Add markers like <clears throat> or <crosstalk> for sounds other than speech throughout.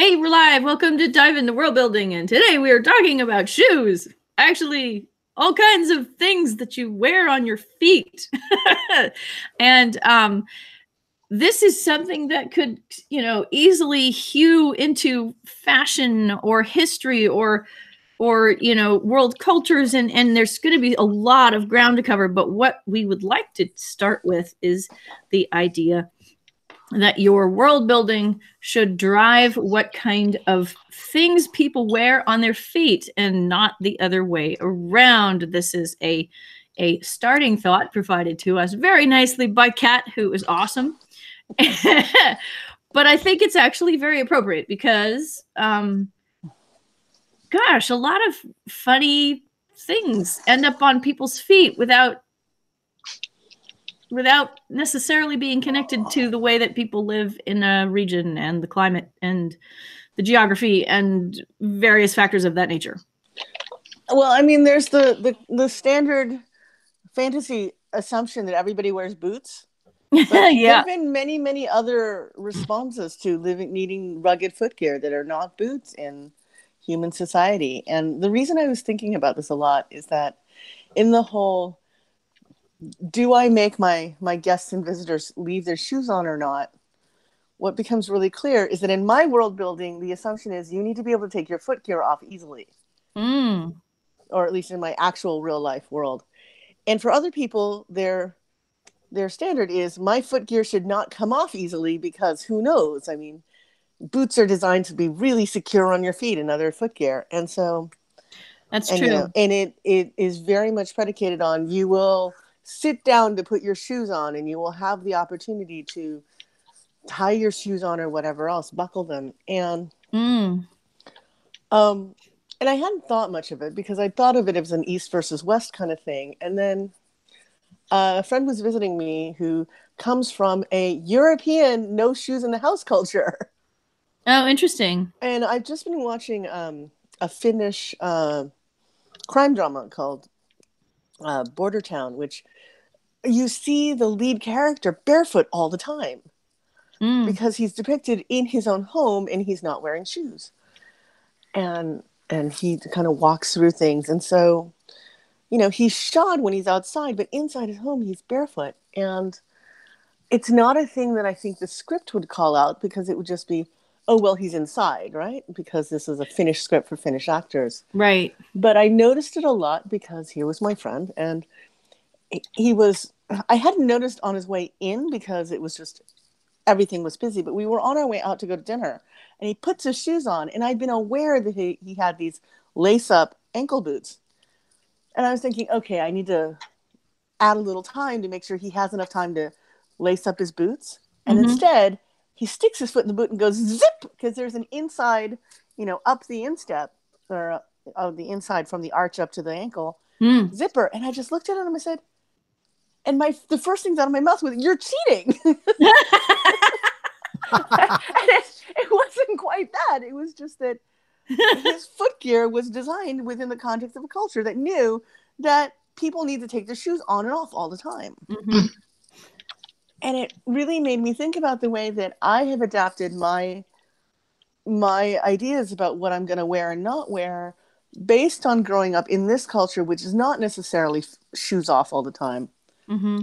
Hey, we're live. Welcome to Dive into World Building. And today we are talking about shoes. Actually, all kinds of things that you wear on your feet. <laughs> and um, this is something that could, you know, easily hew into fashion or history or or you know world cultures and and there's going to be a lot of ground to cover but what we would like to start with is the idea that your world building should drive what kind of things people wear on their feet and not the other way around. This is a a starting thought provided to us very nicely by Kat, who is awesome. <laughs> but I think it's actually very appropriate because, um, gosh, a lot of funny things end up on people's feet without without necessarily being connected to the way that people live in a region and the climate and the geography and various factors of that nature. Well, I mean, there's the the, the standard fantasy assumption that everybody wears boots. <laughs> yeah. There have been many, many other responses to living needing rugged footgear that are not boots in human society. And the reason I was thinking about this a lot is that in the whole do I make my my guests and visitors leave their shoes on or not? What becomes really clear is that in my world building, the assumption is you need to be able to take your foot gear off easily, mm. or at least in my actual real life world. And for other people, their their standard is my foot gear should not come off easily because who knows? I mean, boots are designed to be really secure on your feet and other foot gear, and so that's and, true. You know, and it it is very much predicated on you will sit down to put your shoes on and you will have the opportunity to tie your shoes on or whatever else buckle them. And mm. um and i hadn't thought much of it because i thought of it as an east versus west kind of thing. And then uh, a friend was visiting me who comes from a european no shoes in the house culture. <laughs> Oh interesting. And i've just been watching um a finnish uh, crime drama called uh, Bordertown, which you see the lead character barefoot all the time mm. because he's depicted in his own home and he's not wearing shoes. And and he kind of walks through things. And so you know he's shod when he's outside but inside his home he's barefoot. And it's not a thing that i think the script would call out because it would just be oh well he's inside right? Because this is a finnish script for finnish actors. Right. But i noticed it a lot because here was my friend and he was i hadn't noticed on his way in because it was just everything was busy but we were on our way out to go to dinner and he puts his shoes on and i'd been aware that he, he had these lace up ankle boots and i was thinking okay i need to add a little time to make sure he has enough time to lace up his boots and mm-hmm. instead he sticks his foot in the boot and goes zip because there's an inside you know up the instep or uh, of the inside from the arch up to the ankle mm. zipper and i just looked at him and i said and my the first things out of my mouth was you're cheating. <laughs> And <laughs> it, it wasn't quite that. It was just that his <laughs> footgear was designed within the context of a culture that knew that people need to take their shoes on and off all the time. Mm-hmm. <clears throat> and it really made me think about the way that i have adapted my my ideas about what i'm going to wear and not wear based on growing up in this culture which is not necessarily shoes off all the time Mm-hmm.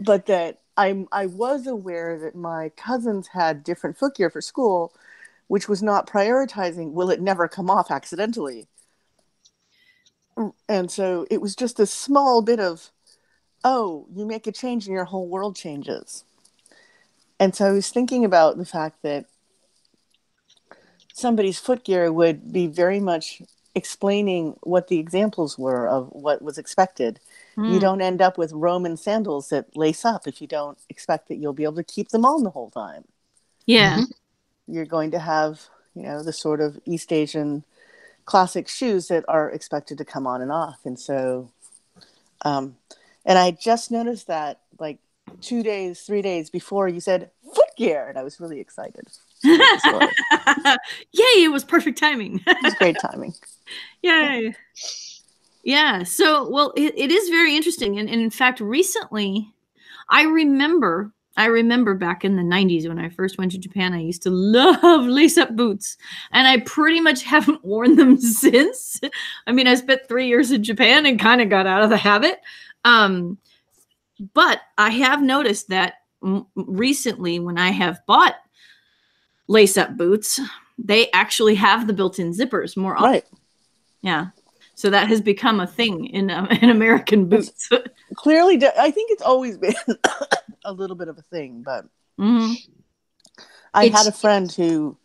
But that I I was aware that my cousins had different footgear for school, which was not prioritizing will it never come off accidentally. And so it was just a small bit of, oh, you make a change and your whole world changes. And so I was thinking about the fact that somebody's footgear would be very much explaining what the examples were of what was expected Mm. You hmm. don't end up with Roman sandals that lace up if you don't expect that you'll be able to keep them on the whole time. Yeah. Mm-hmm. You're going to have, you know, the sort of East Asian classic shoes that are expected to come on and off. And so, um, and I just noticed that like two days, three days before you said footgear, and I was really excited. <laughs> Yay, it was perfect timing. it was great timing. <laughs> Yay. Yeah. So, well, it, it is very interesting. And, and in fact, recently, I remember I remember back in the 90s when I first went to Japan, I used to love <laughs> lace up boots. And I pretty much <laughs> haven't worn them <laughs> since. I mean, I spent three years in Japan and kind of got out of the habit. Um, but I have noticed that m- recently when I have bought lace up boots, they actually have the built in zippers more often. Right. Yeah. So that has become a thing in um, <laughs> in American boots. <laughs> Clearly, de- I think it's always been <coughs> a little bit of a thing, but Mhm. I It's- had a friend who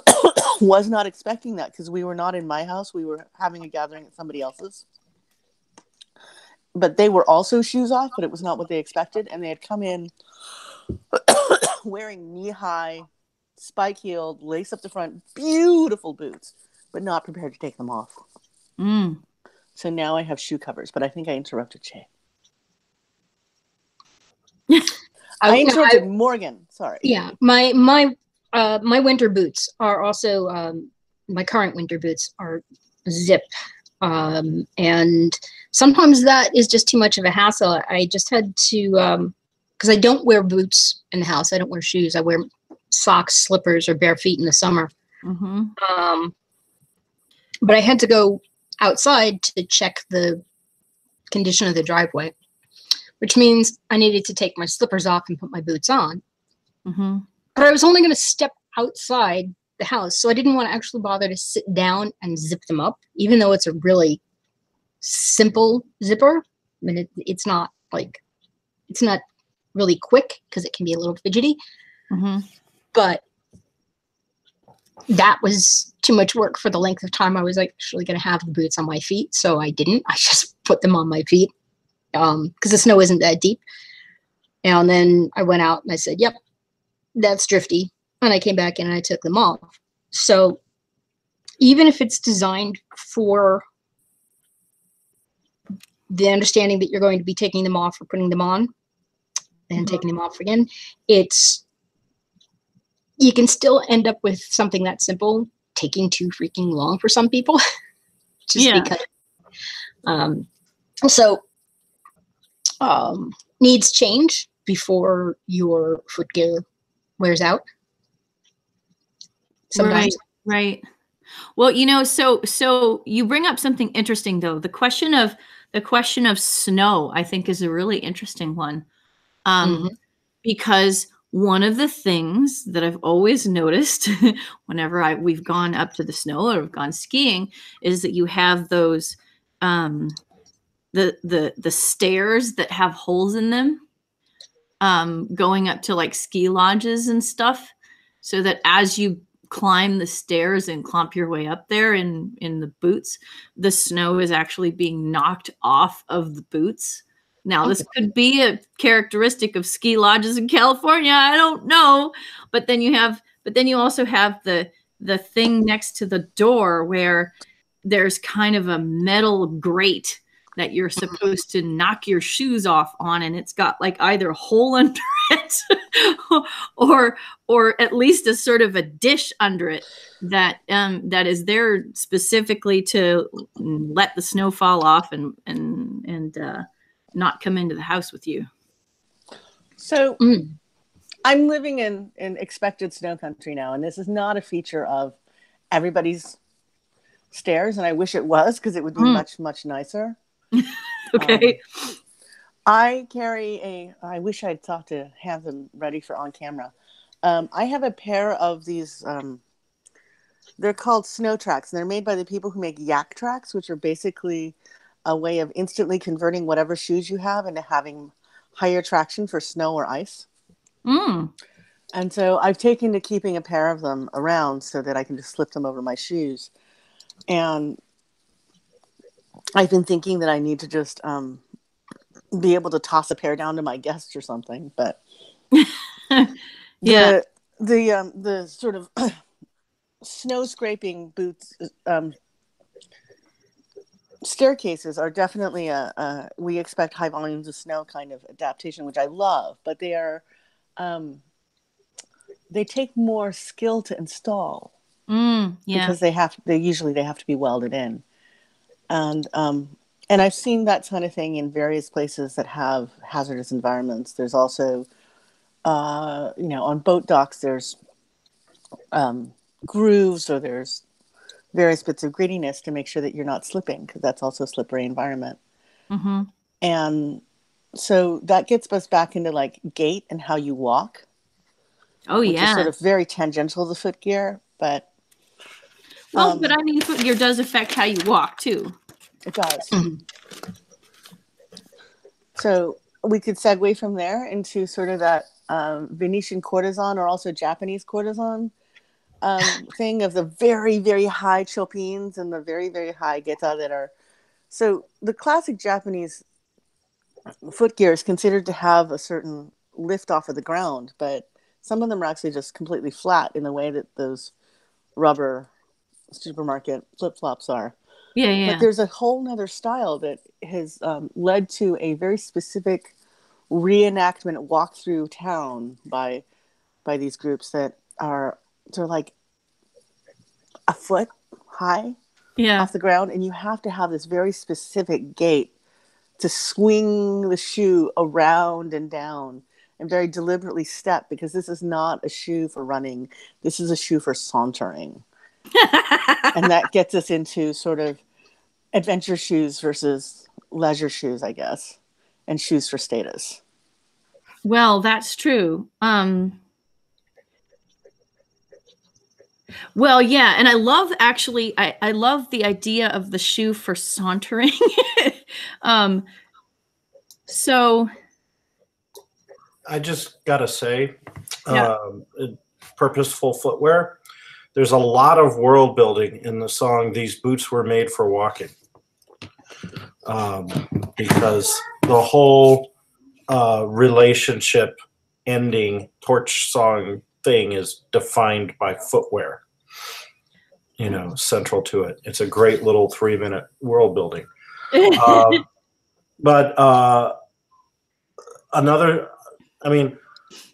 <coughs> was not expecting that because we were not in my house. We were having a gathering at somebody else's. But they were also shoes off, but it was not what they expected. And they had come in <coughs> wearing knee high, spike heeled, lace up the front, beautiful boots, but not prepared to take them off. Mm. So now I have shoe covers, but I think I interrupted Shay. <laughs> I, I I- interrupted Morgan. Sorry. yeah, my my uh, my winter boots are also um, my current winter boots are zip, um, and sometimes that is just too much of a hassle. I just had to because I don't wear boots in the house. I don't wear shoes. I wear socks, slippers, or bare feet in the summer. hmm Um, but I had to go outside to check the condition of the driveway, which means I needed to take my slippers off and put my boots on. hmm But I was only going to step outside the house, so I didn't want to actually bother to sit down and zip them up, even though it's a really simple zipper. I mean, it, it's not like it's not really quick because it can be a little fidgety hmm but that was too much work for the length of time I was actually going to have the boots on my feet. So I didn't. <laughs> I just put them on my feet because the snow isn't that deep. And then I went out and I said, "Yep, that's drifty." And I came back in and I took them off. So even if it's designed for the understanding that you're going to be taking them off or putting them on and Mhm. taking them off again, it's you can still end up with something that simple taking too freaking long for some people <laughs> just Yeah. because um so um needs change before your foot gear wears out sometimes Right. Well, you know, so so you bring up something interesting though. The question of the question of snow, I think, is a really interesting one. Um, because one of the things that I've always noticed <laughs> whenever I we've gone up to the snow or have gone skiing is that you have those um the the the stairs that have holes in them um going up to like ski lodges and stuff so that as you climb the stairs and clomp your way up there in in the boots the snow is actually being knocked off of the boots now this could be a characteristic of ski lodges in california i don't know but then you have but then you also have the the thing next to the door where there's kind of a metal grate that you're supposed to knock your shoes off on and it's got like either a hole <laughs> under it or or at least a sort of a dish under it that um that is there specifically to let the snow fall off and and and uh not come into the house with you So Mm. I'm living in in expected snow country now, and this is not a feature of everybody's stairs, and I wish it was because it would be Mm. much much nicer. <laughs> okay I carry a. I wish I'd thought to have them ready for on camera. Um, I have a pair of these. Um, they're called snow tracks, and they're made by the people who make Yaktrax, which are basically a way of instantly converting whatever shoes you have into having higher traction for snow or ice. mm. And so I've taken to keeping a pair of them around so that I can just slip them over my shoes. And I've been thinking that I need to just um, be able to toss a pair down to my guests or something. But <laughs> Yeah. the the, um, the sort of <clears throat> snow scraping boots um, staircases are definitely a, a we expect high volumes of snow kind of adaptation, which I love. But they are um, they take more skill to install Mm. yeah because they have they usually they have to be welded in and um and i've seen that kind of thing in various places that have hazardous environments there's also uh, you know, on boat docks, there's um, grooves or there's various bits of grittiness to make sure that you're not slipping because that's also a slippery environment. Mm-hmm. And so that gets us back into like gait and how you walk. Oh yeah. sort of very tangential to foot gear, but well, um, but I mean, foot gear does affect how you walk too. it does. Mhm. So we could segue from there into sort of that um, Venetian courtesan or also Japanese courtesan um, thing of the very, very high chopines and the very, very high geta that are. So the classic Japanese footgear is considered to have a certain lift off of the ground, but some of them are actually just completely flat in the way that those rubber supermarket flip flops are. Yeah, yeah. But there's a whole nother style that has um, led to a very specific reenactment walk through town by by these groups that are they're like a foot high yeah. off the ground, and you have to have this very specific gait to swing the shoe around and down and very deliberately step because this is not a shoe for running. This is a shoe for sauntering <laughs> and that gets us into sort of adventure shoes versus leisure shoes, I guess, and shoes for status. Well, that's true. Um Well, yeah, and I love actually I I love the idea of the shoe for sauntering. <laughs> um so I just gotta say, Yeah. um, purposeful footwear. There's a lot of world building in the song. These boots were made for walking, um, because the whole uh, relationship ending torch song thing is defined by footwear. You know, central to it. It's a great little three minute world building <laughs> um, but uh, another, I mean,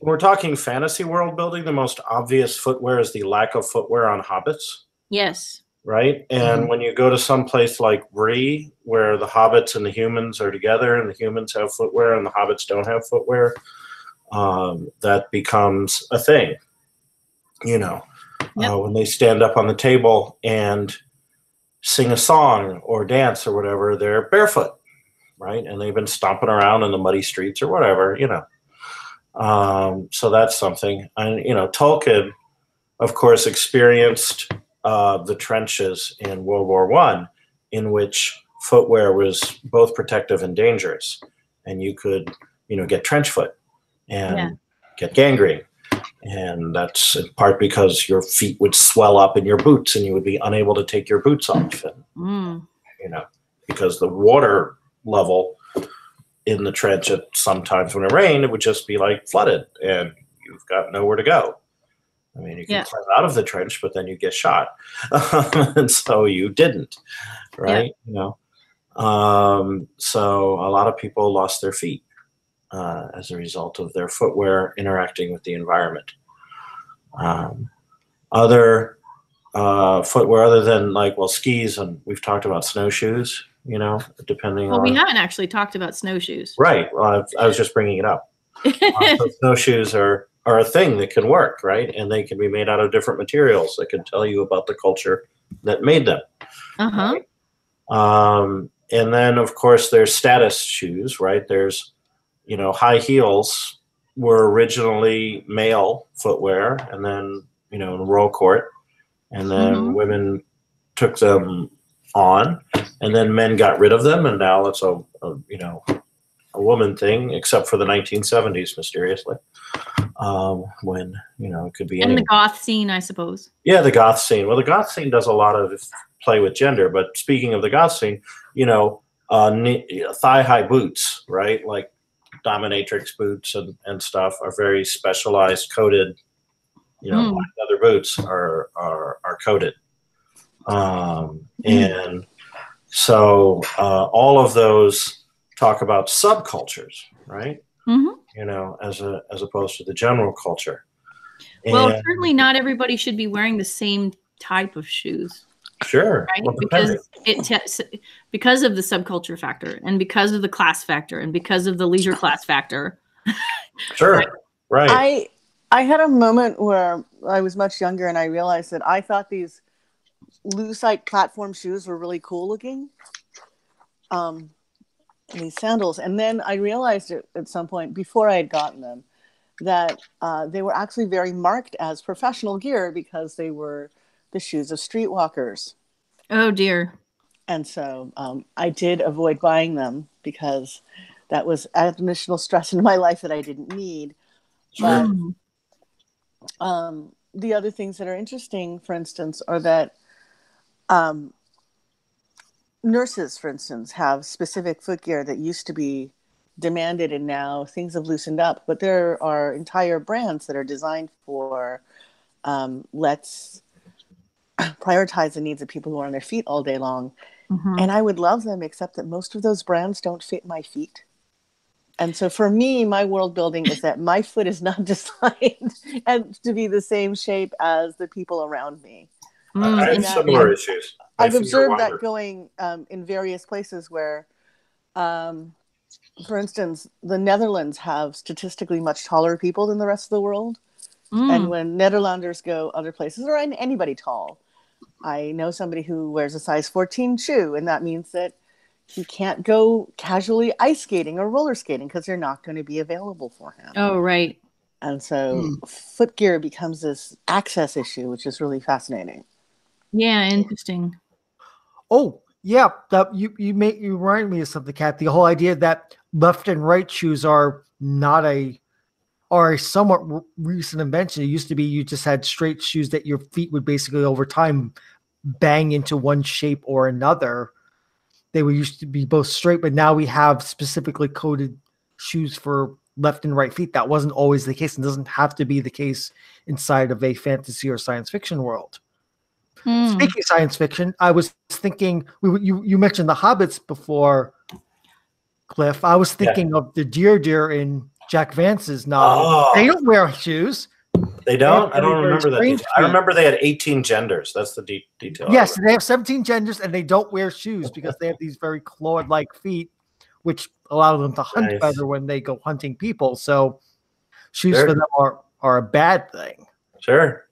when we're talking fantasy world building, the most obvious footwear is the lack of footwear on hobbits, yes. right? And when you go to some place like Bree, where the hobbits and the humans are together, and the humans have footwear and the hobbits don't have footwear, um, that becomes a thing. You know, Yep. uh, when they stand up on the table and sing a song or dance or whatever, they're barefoot, right? And they've been stomping around in the muddy streets or whatever, you know. Um, so that's something. And, you know, Tolkien, of course, experienced uh, the trenches in World War One, in which footwear was both protective and dangerous. And you could, you know, get trench foot and Yeah. get gangrene. And that's in part because your feet would swell up in your boots and you would be unable to take your boots off. And Mm. you know, because the water level in the trench at sometimes when it rained, it would just be like flooded and you've got nowhere to go. I mean, you can Yeah. climb out of the trench, but then you get shot. <laughs> and so you didn't, right? You know, um, so a lot of people lost their feet uh, as a result of their footwear interacting with the environment. Um, other uh, footwear other than like well skis and we've talked about snowshoes you know depending Well, on we haven't actually talked about snowshoes. right well I, I was just bringing it up <laughs> uh, so snowshoes are are a thing that can work right and they can be made out of different materials that can tell you about the culture that made them uh-huh. um, and then of course there's status shoes right there's you know high heels were originally male footwear and then you know in royal court and then Mhm. women took them on and then men got rid of them and now it's a, a you know a woman thing except for the 1970s mysteriously um, when you know it could be And the goth scene, I suppose. Yeah, the goth scene. Well, the goth scene does a lot of play with gender. But speaking of the goth scene, you know, uh, knee, thigh high boots, right? Like dominatrix boots and, and stuff are very specialized, coated. You know, Mm. black leather boots are are are coated, um, Mm. and so uh, all of those talk about subcultures, right? Mhm. You know, as a as opposed to the general culture. Well, certainly not everybody should be wearing the same type of shoes, Sure. right? Well, because it te- because of the subculture factor, and because of the class factor, and because of the leisure class factor. <laughs> Sure. right. Right. I I had a moment where I was much younger and I realized that I thought these lucite platform shoes were really cool looking. Um, these sandals, and then I realized it at some point before I had gotten them that uh, they were actually very marked as professional gear because they were the shoes of streetwalkers. Oh dear. And so um, I did avoid buying them because that was additional stress in my life that I didn't need. But Mm. um, the other things that are interesting, for instance, are that um, nurses, for instance, have specific footgear that used to be demanded and now things have loosened up. But there are entire brands that are designed for um, let's prioritize the needs of people who are on their feet all day long. Mhm. And I would love them, except that most of those brands don't fit my feet. And so for me, my world building is that my foot is not <laughs> designed <laughs> and to be the same shape as the people around me. I Mm. have and that- similar issues. My I've observed that going um, in various places where, um, for instance, the Netherlands have statistically much taller people than the rest of the world. Mm. And when Netherlanders go other places, or anybody tall, I know somebody who wears a size 14 shoe, and that means that he can't go casually ice skating or roller skating because they're not going to be available for him. Oh right. And so Hmm. footgear becomes this access issue, which is really fascinating. Yeah, interesting. Oh, yeah. That you you make you remind me of something, Kat. The whole idea that left and right shoes are not a are a somewhat r- recent invention. It used to be you just had straight shoes that your feet would basically over time bang into one shape or another. They were used to be both straight, but now we have specifically coded shoes for left and right feet. That wasn't always the case and doesn't have to be the case inside of a fantasy or science fiction world. Mm. Speaking of science fiction, I was thinking we, you you mentioned the hobbits before, Cliff. I was Yeah. thinking of the Dirdir in Jack Vance's novel. Oh. They don't wear shoes. They don't. I don't remember that. detail. I remember they had 18 genders. That's the de- detail. Yes, they have 17 genders and they don't wear shoes because they have these very clawed-like feet, which allow them to hunt Nice. better when they go hunting people. So shoes Sure. for them are are a bad thing. Sure.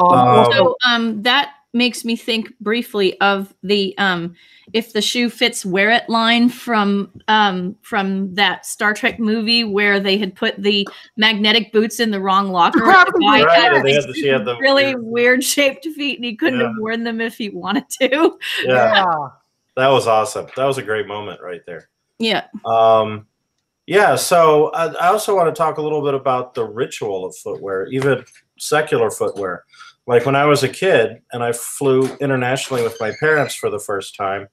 Um, Um, also- So um, that makes me think briefly of the um, if the shoe fits, wear it line from um, from that Star Trek movie where they had put the magnetic boots in the wrong locker. Right, had had the- she had the really weird- weird shaped feet, and he couldn't Yeah. have worn them if he wanted to. Yeah, yeah. that was awesome. That was a great moment right there. Yeah. Um, yeah, so I, I also want to talk a little bit about the ritual of footwear, even secular footwear. Like when I was a kid and I flew internationally with my parents for the first time,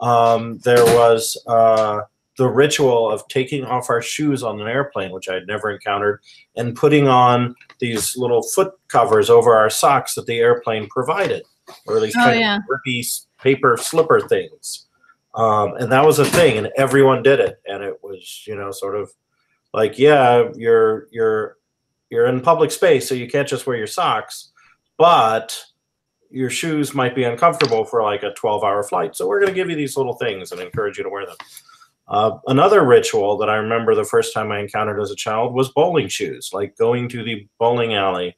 um, there was uh, the ritual of taking off our shoes on an airplane, which I had never encountered, and putting on these little foot covers over our socks that the airplane provided, or these Oh, kind yeah. of grippy s- paper slipper things. Um, and that was a thing, and everyone did it, and it was, you know, sort of like, yeah, you're you're you're in public space, so you can't just wear your socks, but your shoes might be uncomfortable for like a 12 hour flight. So we're going to give you these little things and encourage you to wear them. Uh, another ritual that I remember the first time I encountered as a child was bowling shoes, like going to the bowling alley.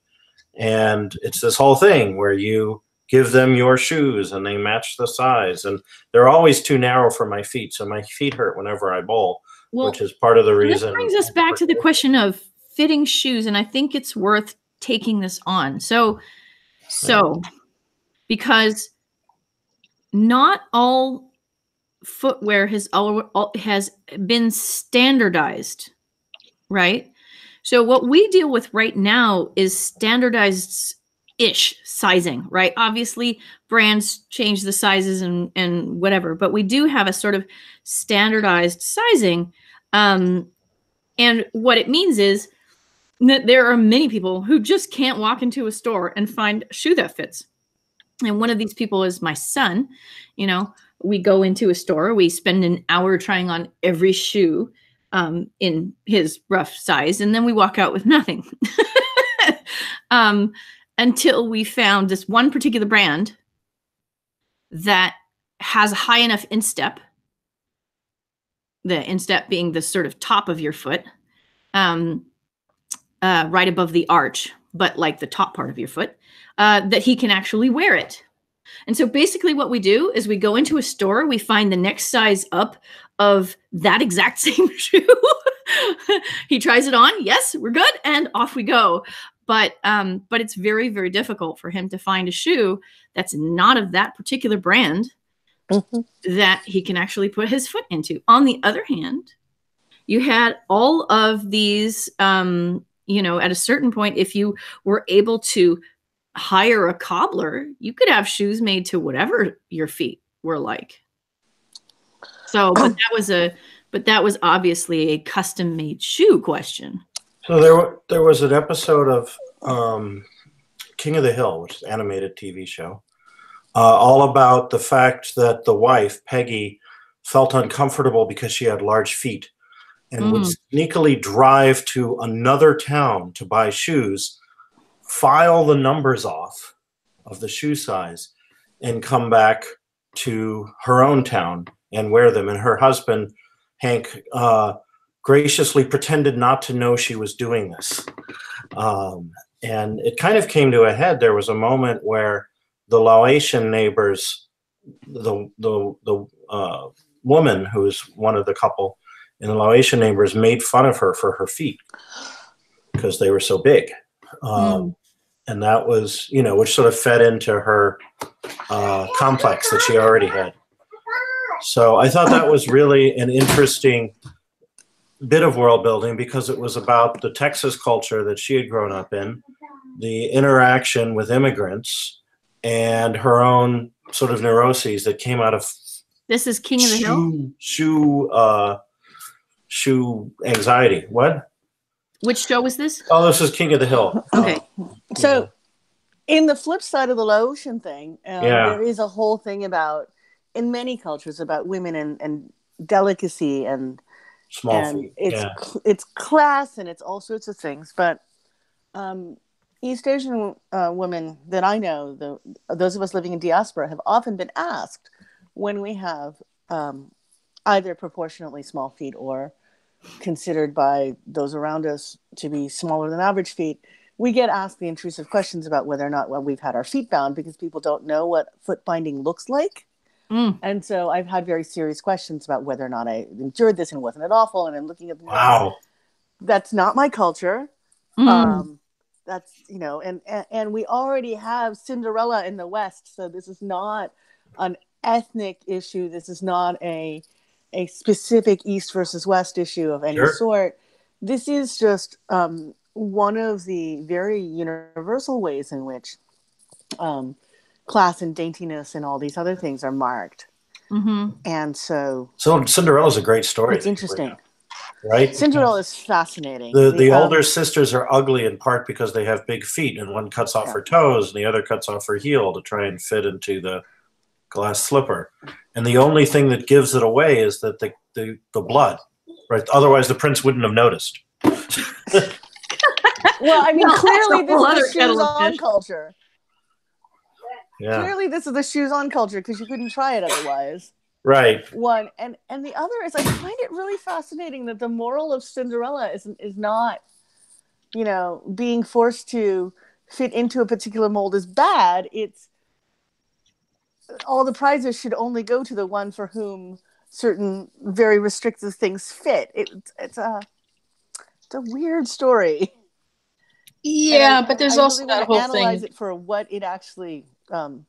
And it's this whole thing where you give them your shoes and they match the size. And they're always too narrow for my feet. So my feet hurt whenever I bowl, Well, which is part of the reason. this brings us back to the question of fitting shoes, and I think it's worth taking this on. So, so because not all footwear has all, has been standardized, right? So what we deal with right now is standardized ish sizing, right? Obviously, brands change the sizes and and whatever, but we do have a sort of standardized sizing. Um, and what it means is there are many people who just can't walk into a store and find a shoe that fits. And one of these people is my son. You know, we go into a store, we spend an hour trying on every shoe um, in his rough size, and then we walk out with nothing. <laughs> um, until we found this one particular brand that has a high enough instep the instep being the sort of top of your foot um, uh, right above the arch, but like the top part of your foot, uh, that he can actually wear it. And so basically, what we do is we go into a store, we find the next size up of that exact <laughs> same shoe. <laughs> he tries it on. Yes, we're good, and off we go. But um, but it's very very difficult for him to find a shoe that's not of that particular brand Mhm. that he can actually put his foot into. On the other hand, you had all of these. Um, you know, at a certain point, if you were able to hire a cobbler, you could have shoes made to whatever your feet were like. So, but that was a, but that was obviously a custom made shoe question. So there, there was an episode of um, King of the Hill, which is an animated TV show, uh, all about the fact that the wife Peggy felt uncomfortable because she had large feet, and would sneakily drive to another town to buy shoes, file the numbers off of the shoe size, and come back to her own town and wear them. And her husband Hank. Uh, graciously pretended not to know she was doing this. Um, and it kind of came to a head. There was a moment where the Laotian neighbors, the the the uh, woman who was one of the couple in the Laotian neighbors, made fun of her for her feet because they were so big. Um, And that was, you know, which sort of fed into her uh, complex that she already had. So I thought that was really an interesting bit of world building because it was about the Texas culture that she had grown up in, the interaction with immigrants, and her own sort of neuroses that came out of This is King of the Hill. shoe shoe uh, shoe anxiety. What? Which show was this? Oh, this is King of the Hill. <clears throat> Okay. So, in the flip side of the Laotian thing, uh, Yeah. there is a whole thing about, in many cultures, about women and, and delicacy and small and feet. it's Yeah. cl- it's class and it's all sorts of things. But um, East Asian uh, women that I know, the those of us living in diaspora, have often been asked when we have um, either proportionately small feet or considered by those around us to be smaller than average feet. We get asked the intrusive questions about whether or not well, we've had our feet bound because people don't know what foot binding looks like. Mm. And so I've had very serious questions about whether or not I endured this and wasn't it awful. And I'm looking at the Wow. that's not my culture. Mm. Um, that's you know, and, and and we already have Cinderella in the West, so this is not an ethnic issue. This is not a a specific East versus West issue of any Sure. sort. This is just um, one of the very universal ways in which um, class and daintiness and all these other things are marked. hmm And so So Cinderella's a great story. it's interesting. right? Cinderella is fascinating. The the um, older sisters are ugly in part because they have big feet, and one cuts off Yeah. her toes, and the other cuts off her heel to try and fit into the glass slipper. And the only thing that gives it away is that the the, the blood, right? Otherwise, the prince wouldn't have noticed. <laughs> Well, I mean, clearly this is the shoes on culture. Yeah, Clearly, this is the shoes on culture because you couldn't try it otherwise. right. One and and the other is I find it really fascinating that the moral of Cinderella is is not, you know, being forced to fit into a particular mold is bad. It's all the prizes should only go to the one for whom certain very restrictive things fit. It, it's a it's a weird story. Yeah, And I- but there's I also really that wanna whole analyze thing. it for what it actually um,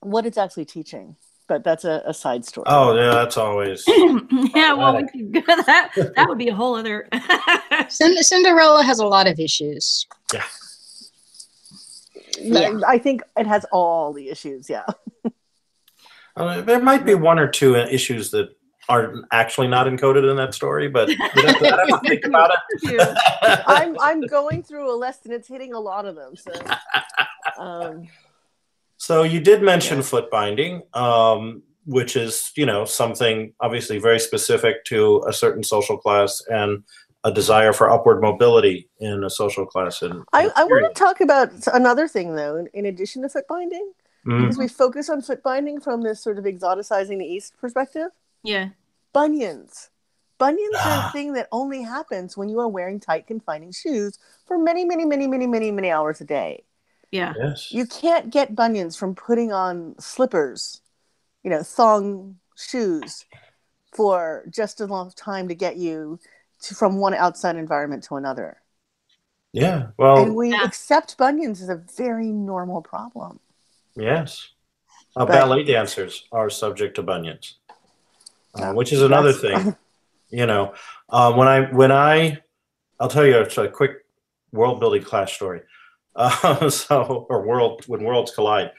what it's actually teaching. But that's a, a side story. Oh, yeah, that's always. <clears throat> yeah, well, we could go that that would be a whole other. <laughs> <laughs> Cinderella has a lot of issues. Yeah. Yeah. I think it has all the issues. Yeah. <laughs> Uh, there might be one or two issues that are actually not encoded in that story, but have to think about it. <laughs> I'm I'm going through a list and it's hitting a lot of them. So, um, So you did mention Yeah. foot binding, um, which is you know something obviously very specific to a certain social class and a desire for upward mobility in a social class. And I, I want to talk about another thing though. In, in addition to foot binding, Mm, because we focus on foot binding from this sort of exoticizing the East perspective. yeah. Bunions. bunions are a thing that only happens when you are wearing tight confining shoes for many many many many many many hours a day Yeah. Yes. you can't get bunions from putting on slippers you know thong shoes for just enough time to get you to, from one outside environment to another Yeah. Well, and we Yeah. accept bunions as a very normal problem yes. Uh, But- ballet dancers are subject to bunions, uh, Yeah, which is another thing. <laughs> You know, uh, when I when I, I'll tell you it's a quick world building class story. Uh, <laughs> so or world when worlds collide.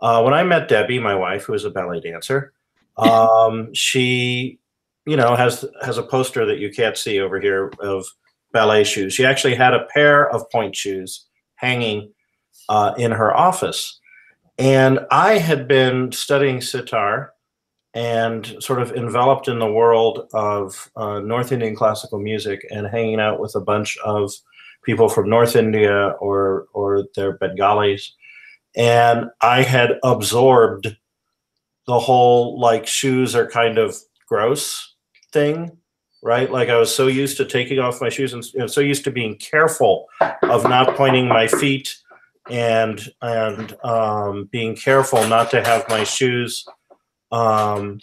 Uh, when I met Debbie, my wife, who is a ballet dancer, <laughs> um, she, you know, has has a poster that you can't see over here of ballet shoes. She actually had a pair of pointe shoes hanging uh, in her office, and I had been studying sitar and sort of enveloped in the world of uh, North Indian classical music and hanging out with a bunch of people from North India or or their Bengalis, and I had absorbed the whole like shoes are kind of gross thing, right? Like I was so used to taking off my shoes and you know, so used to being careful of not pointing my feet and and um, being careful not to have my shoes um,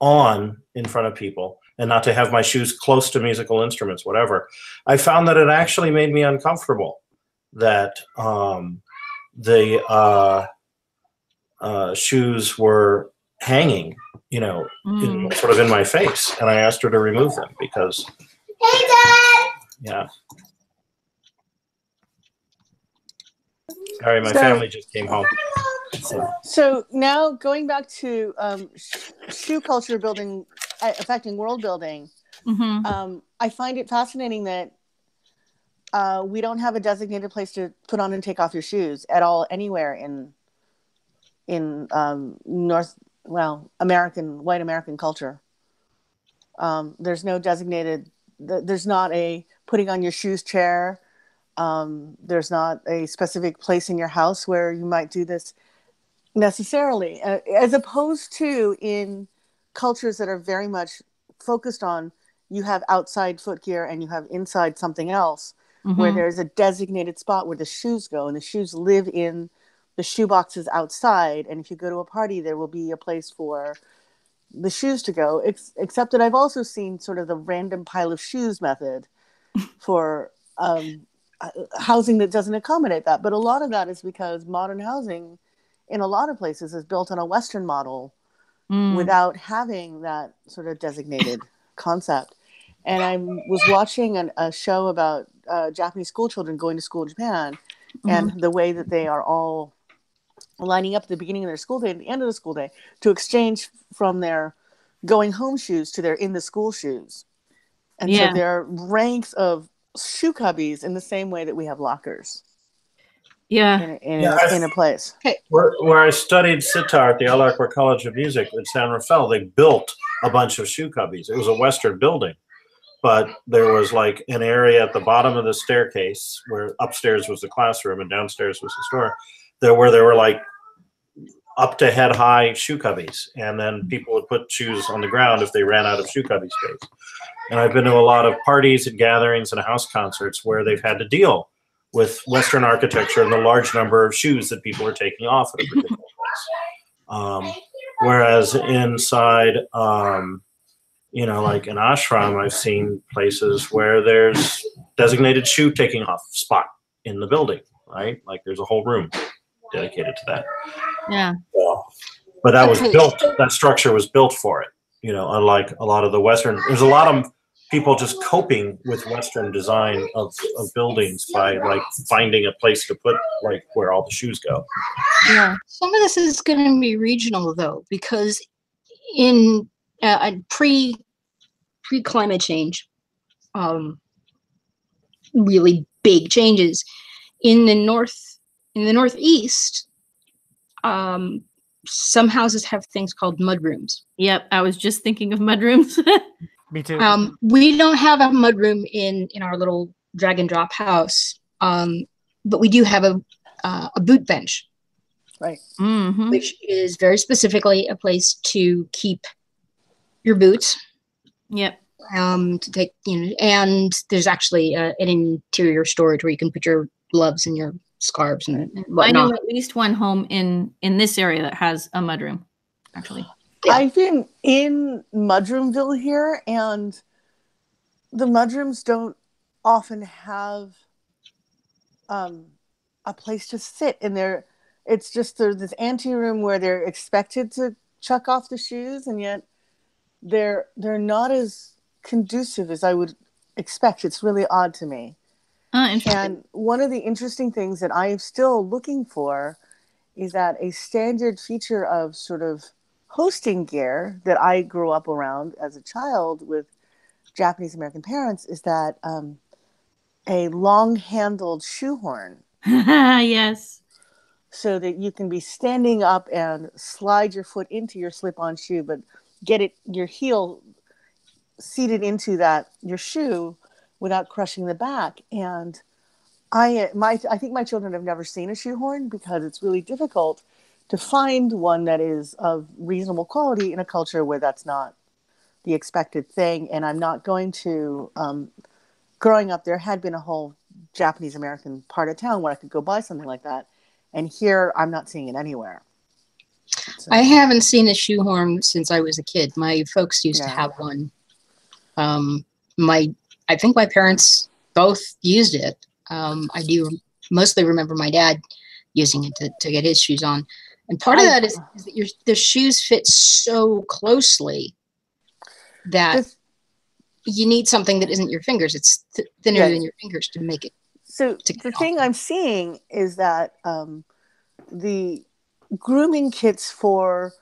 on in front of people and not to have my shoes close to musical instruments, whatever. I found that it actually made me uncomfortable that um, the uh, uh, shoes were hanging, you know, in, Mm. sort of in my face, and I asked her to remove them because, Hey, Dad. yeah. Sorry, my So- family just came home. So, So now going back to um, shoe culture building uh, affecting world building, Mhm. um, I find it fascinating that uh, we don't have a designated place to put on and take off your shoes at all anywhere in in um, North well American white American culture. Um, there's no designated. There's not a putting on your shoes chair. Um, there's not a specific place in your house where you might do this necessarily, uh, as opposed to in cultures that are very much focused on you have outside footgear and you have inside something else where Mhm. there's a designated spot where the shoes go and the shoes live in the shoe boxes outside and if you go to a party there will be a place for the shoes to go ex- except that i've also seen sort of the random pile of shoes method <laughs> for um, uh, housing that doesn't accommodate that but a lot of that is because modern housing in a lot of places is built on a western model Mm. without having that sort of designated <laughs> concept. And I was watching an, a show about uh, Japanese school children going to school in Japan and the way that they are all lining up at the beginning of their school day and the end of the school day to exchange from their going home shoes to their in the school shoes. And Yeah. so there are ranks of shoe cubbies in the same way that we have lockers Yeah. in a, in, Yeah, a, I- in a place. where, where I studied sitar at the Ali Akbar College of Music in San Rafael, they built a bunch of shoe cubbies. It was a Western building, but there was like an area at the bottom of the staircase where upstairs was the classroom and downstairs was the store. There where there were like up to head high shoe cubbies, and then people would put shoes on the ground if they ran out of shoe cubby space. And I've been to a lot of parties and gatherings and house concerts where they've had to deal with Western architecture and the large number of shoes that people are taking off at a particular place. Um, whereas inside, um, you know, like an ashram, I've seen places where there's designated shoe taking off spot in the building, right? Like there's a whole room dedicated to that. Yeah. So, but that was built, that structure was built for it, you know, unlike a lot of the Western, there's a lot of people just coping with Western design of, of buildings by like finding a place to put like where all the shoes go. Yeah. Some of this is going to be regional though, because in uh, uh, pre pre climate change, um, really big changes in the north in the northeast. Um, some houses have things called mudrooms. Yep. I was just thinking of mudrooms. <laughs> Me too. Um, we don't have a mudroom in in our little drag and drop house, um, but we do have a uh, a boot bench, Right. Mm-hmm. which is very specifically a place to keep your boots Yep. um, to take you know, and there's actually uh, an interior storage where you can put your gloves and your scarves and, and I know at least one home in in this area that has a mudroom. Actually, Yeah. I've been in Mudroomville here, and the mudrooms don't often have um, a place to sit, and they're it's just there's this anteroom where they're expected to chuck off the shoes, and yet they're they're not as conducive as I would expect. It's really odd to me. Interesting. And one of the interesting things that I am still looking for is that a standard feature of sort of hosting gear that I grew up around as a child with Japanese American parents is that um, a long handled shoehorn <laughs> yes. so that you can be standing up and slide your foot into your slip on shoe, but get it your heel seated into that your shoe without crushing the back. And I my I think my children have never seen a shoehorn because it's really difficult to find one that is of reasonable quality in a culture where that's not the expected thing. And I'm not going to. Um, growing up, there had been a whole Japanese American part of town where I could go buy something like that, and here I'm not seeing it anywhere. So- I haven't seen a shoehorn since I was a kid. My folks used to have one. Um, my, I think my parents both used it. Um, I do mostly remember my dad using it to, to get his shoes on. And part of that is, is that your the shoes fit so closely that This- you need something that isn't your fingers. It's th- thinner Yes. than your fingers to make it. So to the thing I'm seeing is that um, the grooming kits for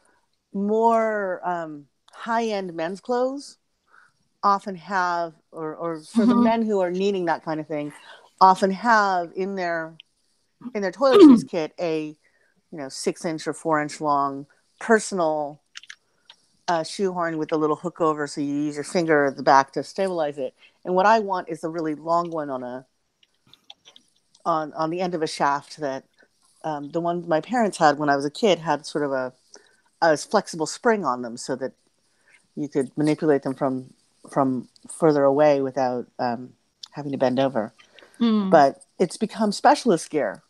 more um, high-end men's clothes often have, or, or for the Mhm. men who are needing that kind of thing, often have in their in their toiletries <clears throat> kit a you know six inch or four inch long personal uh, shoehorn with a little hook over, so you use your finger at the back to stabilize it. And what I want is a really long one on a on on the end of a shaft that um, the one my parents had when I was a kid had sort of a a flexible spring on them so that you could manipulate them from from further away without um, having to bend over. Hmm. But it's become specialist gear.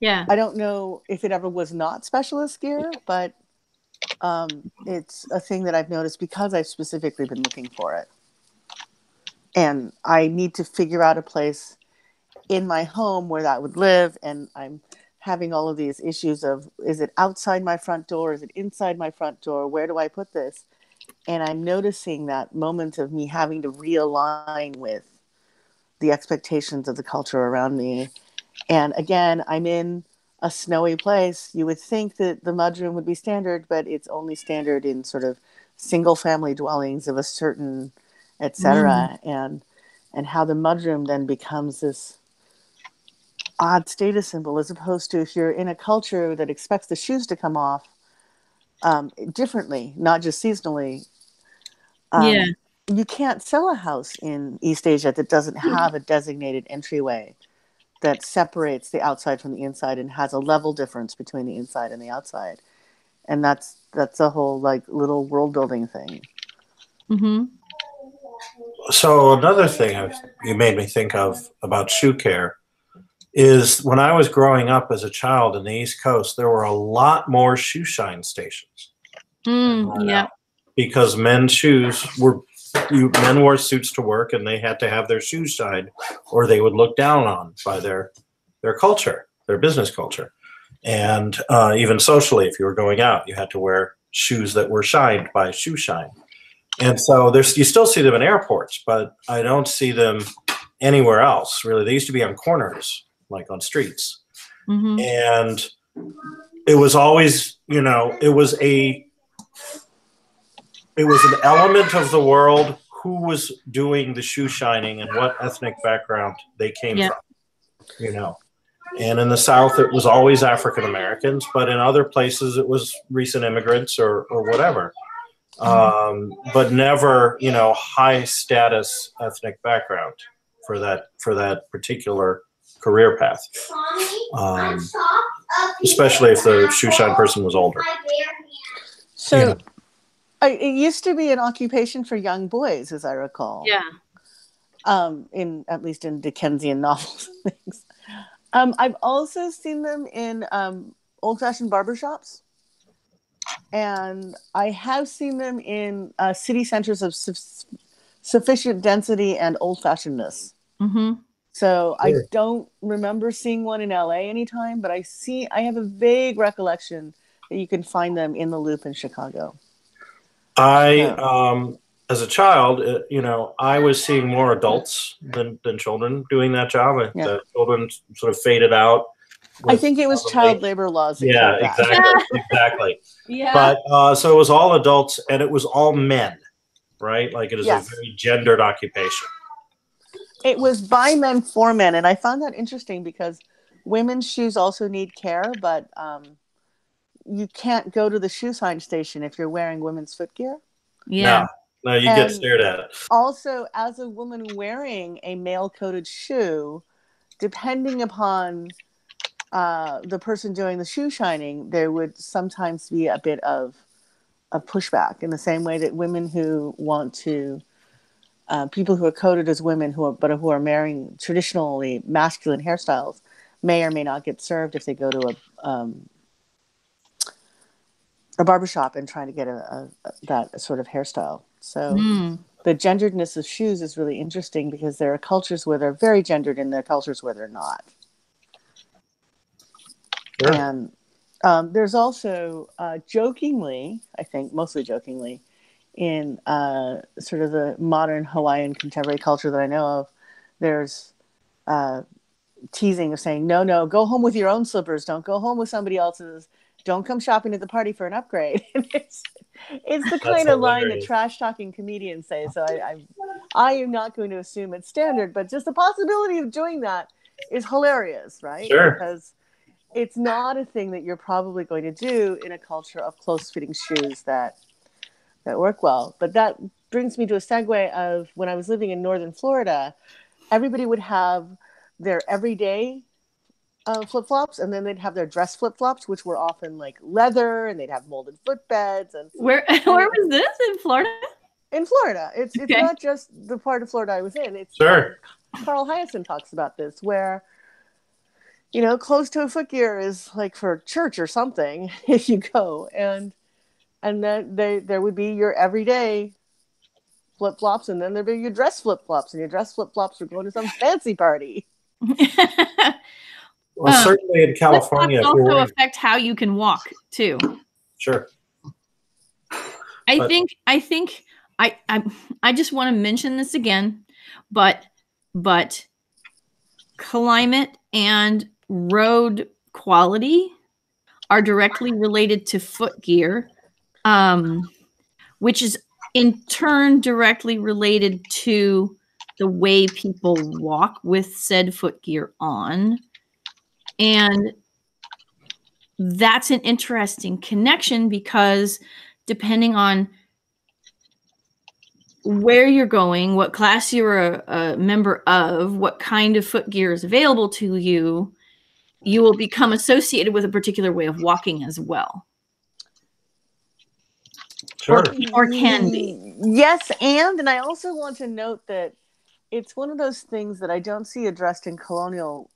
yeah. I don't know if it ever was not specialist gear, but um, it's a thing that I've noticed because I've specifically been looking for it. And I need to figure out a place in my home where that would live. And I'm having all of these issues of is it outside my front door? Is it inside my front door? Where do I put this? And I'm noticing that moment of me having to realign with the expectations of the culture around me and again, I'm in a snowy place. You would think that the mudroom would be standard, but it's only standard in sort of single family dwellings of a certain, et cetera. Mm. And and how the mudroom then becomes this odd status symbol, as opposed to if you're in a culture that expects the shoes to come off um, differently, not just seasonally. Um, Yeah. You can't sell a house in East Asia that doesn't have a designated entryway that separates the outside from the inside and has a level difference between the inside and the outside and that's that's a whole like little world building thing hmm So another thing I've, you made me think of about shoe care is when I was growing up as a child in the East Coast, there were a lot more shoe shine stations Mm, yeah. because men's shoes were you men wore suits to work and they had to have their shoes shined or they would look down on by their their culture, their business culture, and uh, even socially, if you were going out, you had to wear shoes that were shined by shoe shine. And so there's you still see them in airports, but I don't see them anywhere else. Really, they used to be on corners, like on streets, hmm and it was always, you know, it was a it was an element of the world who was doing the shoe shining and what ethnic background they came Yeah. from, you know. And in the South, it was always African Americans, but in other places, it was recent immigrants or, or whatever. Um, but never, you know, high status ethnic background for that for that particular career path. Um, especially if the shoe shine person was older. so Yeah. I, it used to be an occupation for young boys, as I recall. Yeah. Um, in at least in Dickensian <laughs> novels and things. Um, I've also seen them in um, old-fashioned barbershops, and I have seen them in uh, city centers of su- sufficient density and old-fashionedness. Mm-hmm. So I don't remember seeing one in LA anytime, but I see I have a vague recollection that you can find them in the Loop in Chicago. I, Yeah. um, as a child, uh, you know, I was seeing more adults than, than children doing that job. Yeah. The children sort of faded out. I think it was probably- child labor laws. Yeah, that. exactly, <laughs> exactly. Yeah. But uh, so it was all adults, and it was all men, right? Like it is Yes. a very gendered occupation. It was by men for men, and I found that interesting because women's shoes also need care, but um, you can't go to the shoe sign station if you're wearing women's footgear. yeah. No, no, you get stared at. Also, as a woman wearing a male-coated shoe, depending upon uh, the person doing the shoe shining, there would sometimes be a bit of of pushback in the same way that women who want to uh, people who are coded as women who are but who are marrying traditionally masculine hairstyles may or may not get served if they go to a um, a barbershop and trying to get a, a that sort of hairstyle. So Mm. the genderedness of shoes is really interesting because there are cultures where they're very gendered and there are cultures where they're not. Sure. And um, there's also uh, jokingly, I think, mostly jokingly, in uh, sort of the modern Hawaiian contemporary culture that I know of, there's uh, teasing of saying, no, no, go home with your own slippers. Don't go home with somebody else's. Don't come shopping at the party for an upgrade. <laughs> It's, it's the kind of line that trash talking comedians say. So I, I, I am not going to assume it's standard, but just the possibility of doing that is hilarious, right? Sure. Because it's not a thing that you're probably going to do in a culture of close fitting shoes that that work well. But that brings me to a segue of when I was living in northern Florida, everybody would have their everyday uh, flip flops, and then they'd have their dress flip flops, which were often like leather, and they'd have molded footbeds. And Where <laughs> where was this in Florida? in Florida, it's it's not just the part of Florida I was in. It's Sure. Carl Hiaasen talks about this, where you know, closed toe footgear is like for church or something <laughs> if you go, and and then they there would be your everyday flip flops, and then there'd be your dress flip flops, and your dress flip flops were going to some <laughs> fancy party. Well, Uh, certainly in California, if also wearing- affect how you can walk too. sure. I But- think I think I I I just want to mention this again, but but climate and road quality are directly related to foot gear, um, which is in turn directly related to the way people walk with said foot gear on. And that's an interesting connection because depending on where you're going, what class you're a, a member of, what kind of foot gear is available to you, you will become associated with a particular way of walking as well. Sure. Or can be. Yes, and and I also want to note that it's one of those things that I don't see addressed in colonial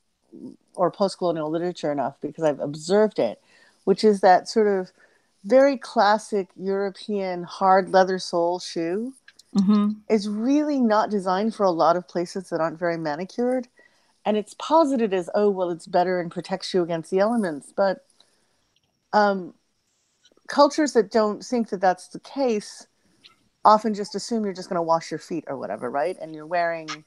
or post-colonial literature enough because I've observed it, which is that sort of very classic European hard leather sole shoe hmm is really not designed for a lot of places that aren't very manicured. And it's posited as, oh, well, it's better and protects you against the elements. But um, cultures that don't think that that's the case often just assume you're just going to wash your feet or whatever, right? And you're wearing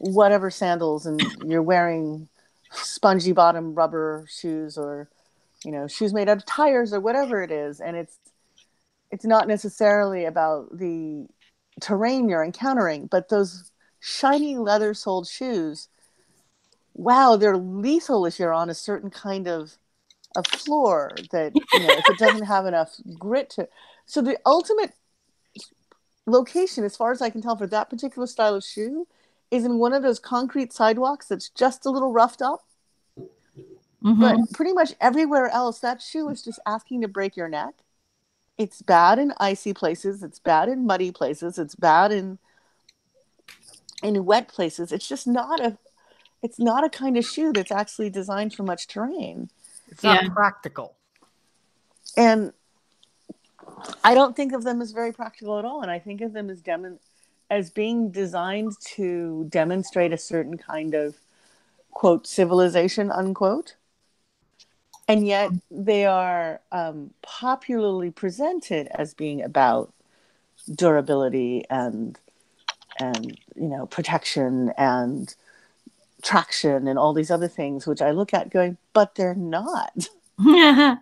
whatever sandals and you're wearing spongy bottom rubber shoes or, you know, shoes made out of tires or whatever it is. And it's, it's not necessarily about the terrain you're encountering, but those shiny leather soled shoes, wow, they're lethal if you're on a certain kind of a floor that you know if it doesn't have enough grit to. So the ultimate location, as far as I can tell, for that particular style of shoe, is in one of those concrete sidewalks that's just a little roughed up. hmm But pretty much everywhere else, that shoe is just asking to break your neck. it's bad in icy places, it's bad in muddy places, it's bad in in wet places. It's just not a it's not a kind of shoe that's actually designed for much terrain. It's not Yeah. practical. And I don't think of them as very practical at all. And I think of them as demon as being designed to demonstrate a certain kind of quote civilization unquote. And yet they are um, popularly presented as being about durability and and you know protection and traction and all these other things, which I look at going, but they're not. <laughs> <laughs>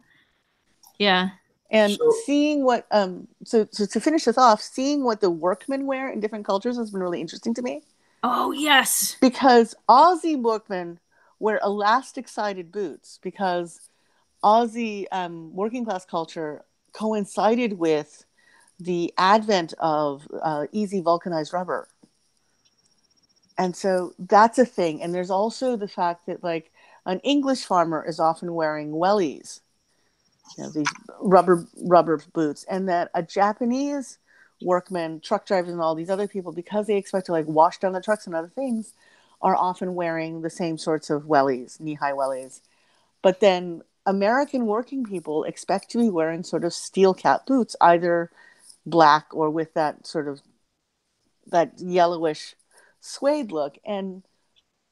yeah. And So- seeing what um so, so to finish this off, seeing what the workmen wear in different cultures has been really interesting to me Oh yes. because Aussie workmen wear elastic sided boots because Aussie um, working class culture coincided with the advent of uh, easy vulcanized rubber. And so that's a thing. And there's also the fact that, like, an English farmer is often wearing wellies, you know, these rubber rubber boots, and that a Japanese workman, truck drivers, and all these other people, because they expect to like wash down the trucks and other things, are often wearing the same sorts of wellies, knee high wellies. But then American working people expect to be wearing sort of steel cap boots, either black or with that sort of that yellowish suede look. And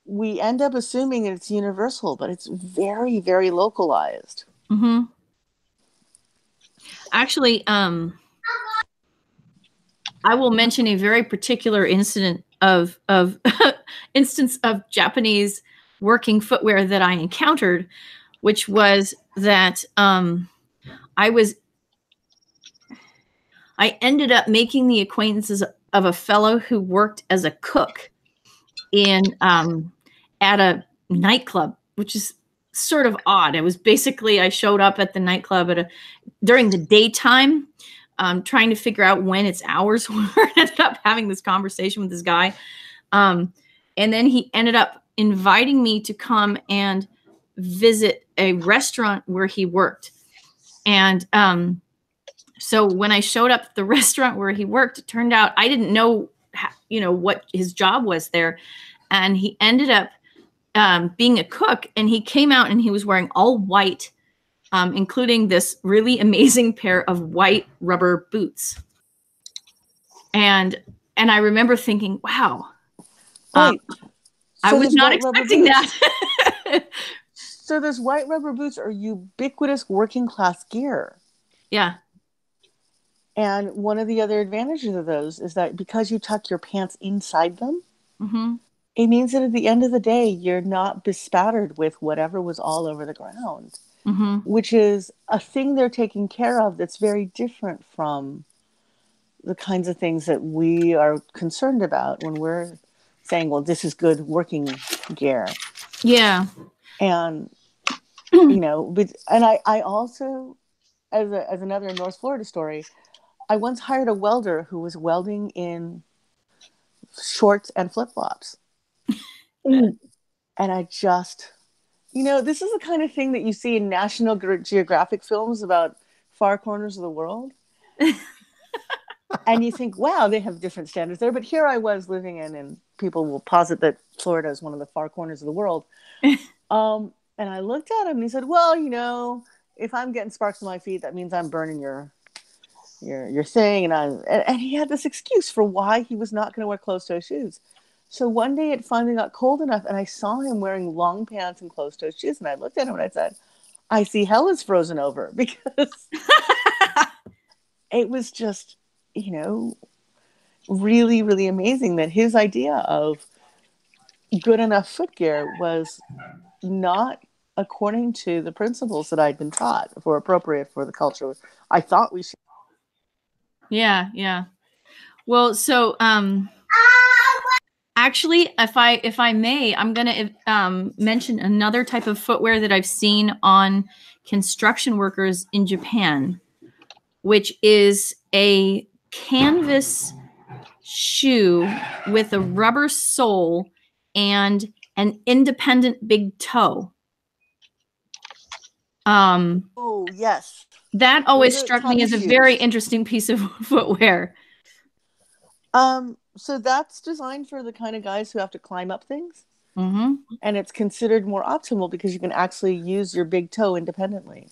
we end up assuming that it's universal, but it's very, very localized. hmm Actually, um, I will mention a very particular incident of of <laughs> instance of Japanese working footwear that I encountered, which was that um, I was I ended up making the acquaintances of a fellow who worked as a cook in um, at a nightclub, which is sort of odd. It was basically I showed up at the nightclub at a during the daytime, um, trying to figure out when its hours <laughs> were. ended up having this conversation with this guy, um, and then he ended up inviting me to come and visit a restaurant where he worked. And um, so when I showed up at the <laughs> restaurant where he worked, it turned out I didn't know, you know, what his job was there, and he ended up um, being a cook, and he came out and he was wearing all white, um, including this really <laughs> amazing pair of white rubber boots. And and I remember thinking, wow, Um, Wait, I was not expecting that. <laughs> So those white rubber boots are ubiquitous working class gear. yeah. And one of the other advantages of those is that because you tuck your pants inside them, hmm it means that at the end of the day, you're not bespattered with whatever was all over the ground, hmm which is a thing they're taking care of that's very different from the kinds of things that we are concerned about when we're saying, well, this is good working gear. Yeah. And, <clears throat> you know, but, and I, I also, as, a, as another North Florida story, I once hired a welder who was welding in shorts and flip flops. <laughs> And I just, you know, this is the kind of thing that you see in National Ge- Geographic films about far corners of the world. <laughs> and you think, wow, they have different standards there. But here I was living in, and people will posit that Florida is one of the far corners of the world. <laughs> um, and I looked at him and he said, well, you know, if I'm getting sparks on my feet, that means I'm burning your your your thing. And I and, and he had this excuse for why he was not going to wear closed toe shoes. So one day it finally got cold enough, and I saw him wearing long pants and closed toe shoes, and I looked at him and I said, "I see hell is frozen over," <laughs> because it was just, you know, really, really amazing that his idea of good enough footgear was not according to the principles that I'd been taught were appropriate for the culture I thought we should. Yeah, yeah. Well, so um actually if I if I may, I'm going to um mention another type of footwear that I've seen on construction workers in Japan, which is a canvas shoe with a rubber sole and an independent big toe. Um, Oh yes. That always struck me as a very interesting piece of <laughs> footwear. Um. So that's designed for the kind of guys who have to climb up things, Mm-hmm. and it's considered more optimal because you can actually use your big toe independently.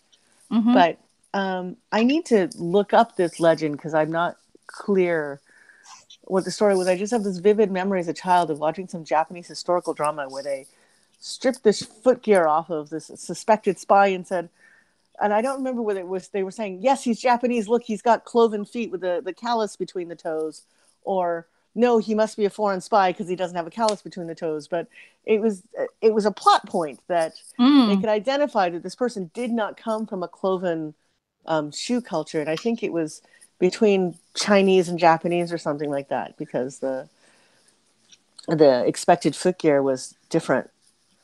Mm-hmm. But um, I need to look up this legend because I'm not clear what the story was. I just have this vivid memory as a child of watching some Japanese historical drama where they stripped this footgear off of this suspected spy and said, and I don't remember whether it was they were saying, yes, he's Japanese. Look, he's got cloven feet with the, the callus between the toes, or no, he must be a foreign spy because he doesn't have a callus between the toes. But it was it was a plot point that they Mm. could identify that this person did not come from a cloven um, shoe culture, and I think it was between Chinese and Japanese or something like that, because the the expected footgear was different.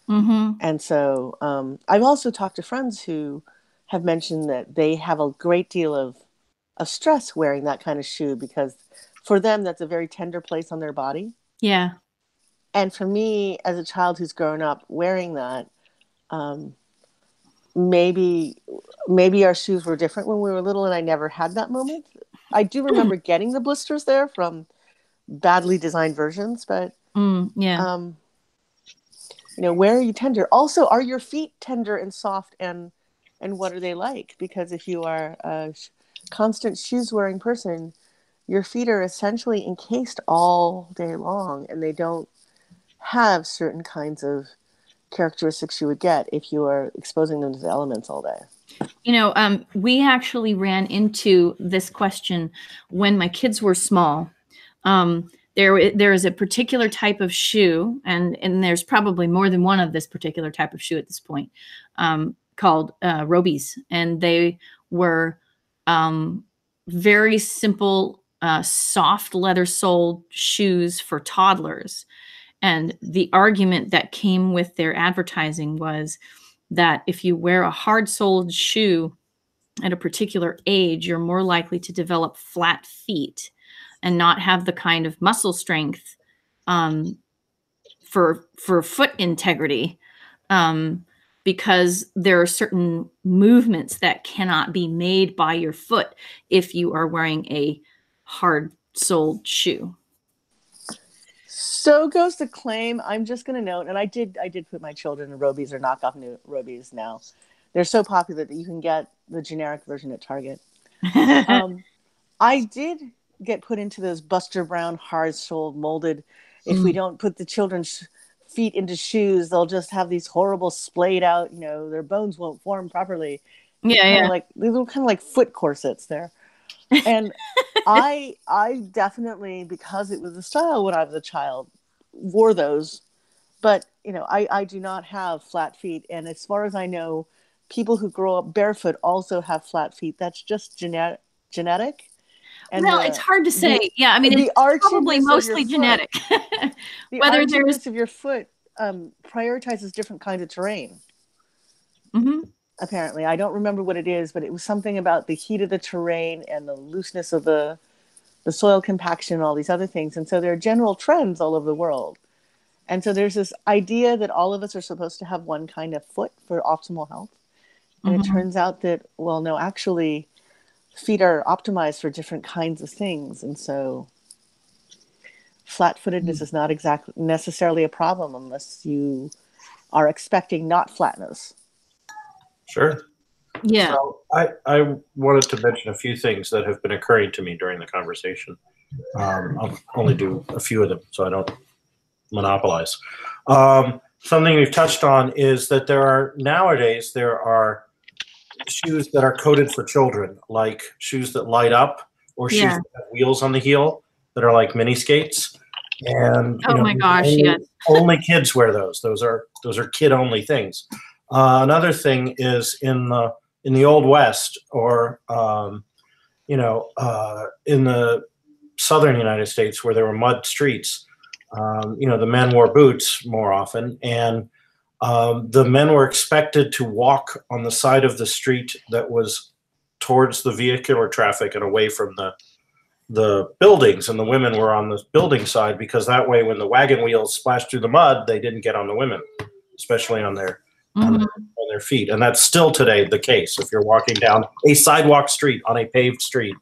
Mm-hmm. And so um, I've also talked to friends who have mentioned that they have a great deal of of stress wearing that kind of shoe because for them that's a very tender place on their body Yeah. and for me as a child who's grown up wearing that um, maybe maybe our shoes were different when we were little and i never had that moment i do <clears throat> remember getting the blisters there from badly designed versions but Mm, yeah. um, you know where are you tender also are your feet tender and soft and and what are they like? Because if you are a sh- constant shoes wearing person your feet are essentially encased all day long and they don't have certain kinds of characteristics you would get if you are exposing them to the elements all day. You know, um, we actually ran into this question when my kids were small. Um, there, there is a particular type of shoe, and and there's probably more than one of this particular type of shoe at this point, um, called uh, Robeez, and they were um, very simple, uh, soft leather soled shoes for toddlers. And the argument that came with their advertising was that if you wear a hard soled shoe at a particular age, you're more likely to develop flat feet and not have the kind of muscle strength um, for for foot integrity um, because there are certain movements that cannot be made by your foot if you are wearing a hard soled shoe. so goes the claim i'm just going to note and i did i did put my children in Robeez or knockoff new Robeez now they're so popular that you can get the generic version at target <laughs> um, I did get put into those Buster Brown hard soled molded. If we don't put the children's feet into shoes, they'll just have these horrible splayed out. You know, their bones won't form properly. yeah, yeah. like these little kind of like foot corsets there. And <laughs> I, I definitely because it was a style when I was a child, wore those. But you know, I, I do not have flat feet, and as far as I know, people who grow up barefoot also have flat feet. That's just genetic. Genetic. Well, the- it's hard to say. yeah, I mean, it's probably mostly foot- genetic. <laughs> the whether there's- of your foot um, prioritizes different kinds of terrain. hmm Apparently, I don't remember what it is, but it was something about the heat of the terrain and the looseness of the the soil compaction and all these other things. And so there are general trends all over the world. And so there's this idea that all of us are supposed to have one kind of foot for optimal health. And Mhm. it turns out that, well, no, actually, feet are optimized for different kinds of things. And so flat footedness is not exactly necessarily a problem unless you are expecting not flatness. Sure. Yeah. So I, I wanted to mention a few things that have been occurring to me during the conversation. Um, I'll only do a few of them so I don't monopolize. Um, something we've touched on is that there are nowadays there are shoes that are coded for children, like shoes that light up or shoes Yeah. that have wheels on the heel that are like mini skates. And Oh know, my gosh, only, yes. <laughs> only kids wear those. Those are those are kid only things. Uh, another thing is in the in the old west or um, you know uh, in the southern United States where there were mud streets. Um, you know the men wore boots more often, and um, the men were expected to walk on the side of the street that was towards the vehicular traffic and away from the the buildings, and the women were on the building side because that way, when the wagon wheels splashed through the mud, they didn't get on the women, especially on their on, Mhm. on their feet, and that's still today the case. If you're walking down a sidewalk street on a paved street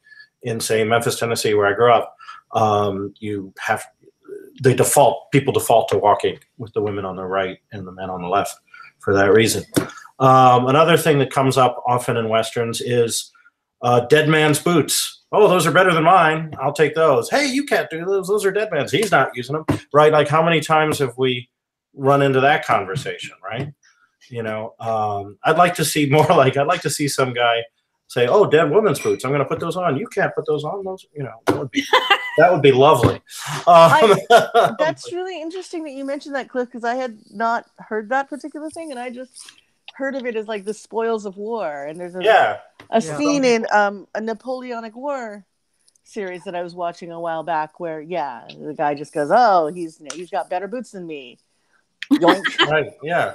in, say, Memphis, Tennessee, where I grew up, um, you have they default people default to walking with the women on the right and the men on the left for that reason. Um, another thing that comes up often in westerns is uh, dead man's boots. Oh, those are better than mine. I'll take those. Hey, you can't do those. Those are dead man's. He's not using them, right? Like, how many times have we run into that conversation, right? You know, um, I'd like to see <laughs> more like I'd like to see some guy say, "Oh, dead woman's boots. I'm going to put those on. You can't put those on. Those, you know, that would be that would be lovely." Um, <laughs> That's really interesting that you mentioned that, Cliff, because I had not heard that particular thing, and I just heard of it as like the spoils of war. And there's a, yeah, a Yeah. scene in um, a Napoleonic War series that I was watching a while back where, yeah, the guy just goes, "Oh, he's he's got better boots than me." <laughs> Right yeah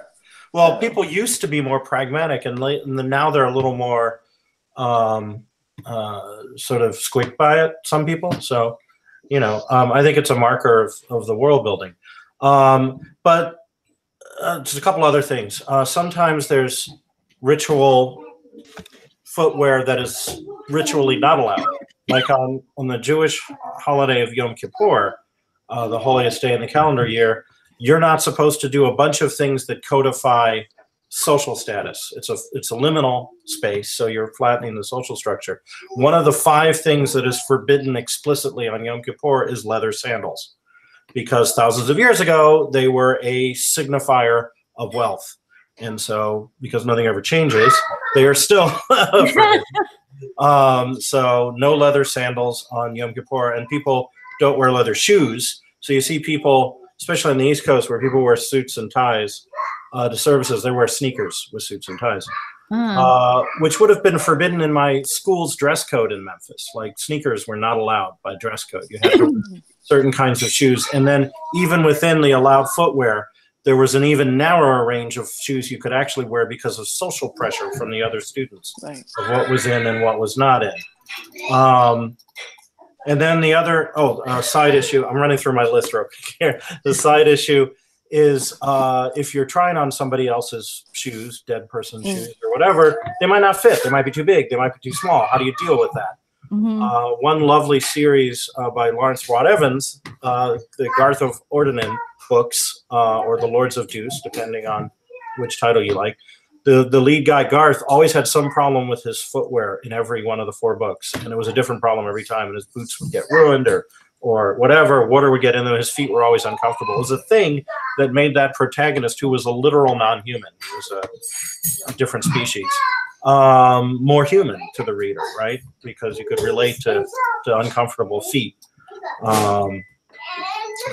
well So- people used to be more pragmatic and, late, and then now they're a little more um, uh, sort of squeaked by it some people. So you know um, i think it's a marker of, of the world building. Um, but uh, just a couple other things. Uh, sometimes there's ritual footwear that is ritually not allowed. Like on, on the jewish holiday of yom kippur uh, the holiest day in the calendar year you're not supposed to do a bunch of things that codify social status. It's a it's a liminal space, so you're flattening the social structure. One of the five things that is forbidden explicitly on Yom Kippur is leather sandals, because thousands of years ago they were a signifier of wealth, and so because nothing ever changes, they are still. <laughs> Um, so no leather sandals on Yom Kippur, and people don't wear leather shoes. So you see people, especially on the East Coast, where people wear suits and ties uh, to services, they wear sneakers with suits and ties, Ah. uh, which would have been forbidden in my school's dress code in Memphis. Like sneakers were not allowed by dress code. You had to <coughs> certain kinds of shoes, and then even within the allowed footwear, there was an even narrower range of shoes you could actually wear because of social pressure from the other students right. of what was in and what was not in. Um, and then the other, oh, uh, side issue. I'm running through my list real quick here. The side issue is uh, if you're trying on somebody else's shoes, dead person's Mm. shoes or whatever, they might not fit. They might be too big. They might be too small. How do you deal with that? Mhm. Uh, one lovely series uh, by Lawrence Watt Evans, uh, the Garth of Ordunin books, uh, or the Lords of Dûs, depending on which title you like. The, the lead guy, Garth, always had some problem with his footwear in every one of the four books. And it was a different problem every time. And his boots would get ruined or, or whatever. Water would get in them. His feet were always uncomfortable. It was a thing that made that protagonist, who was a literal non human, he was a, a different species, um, more human to the reader, right? Because you could relate to, to uncomfortable feet. Um,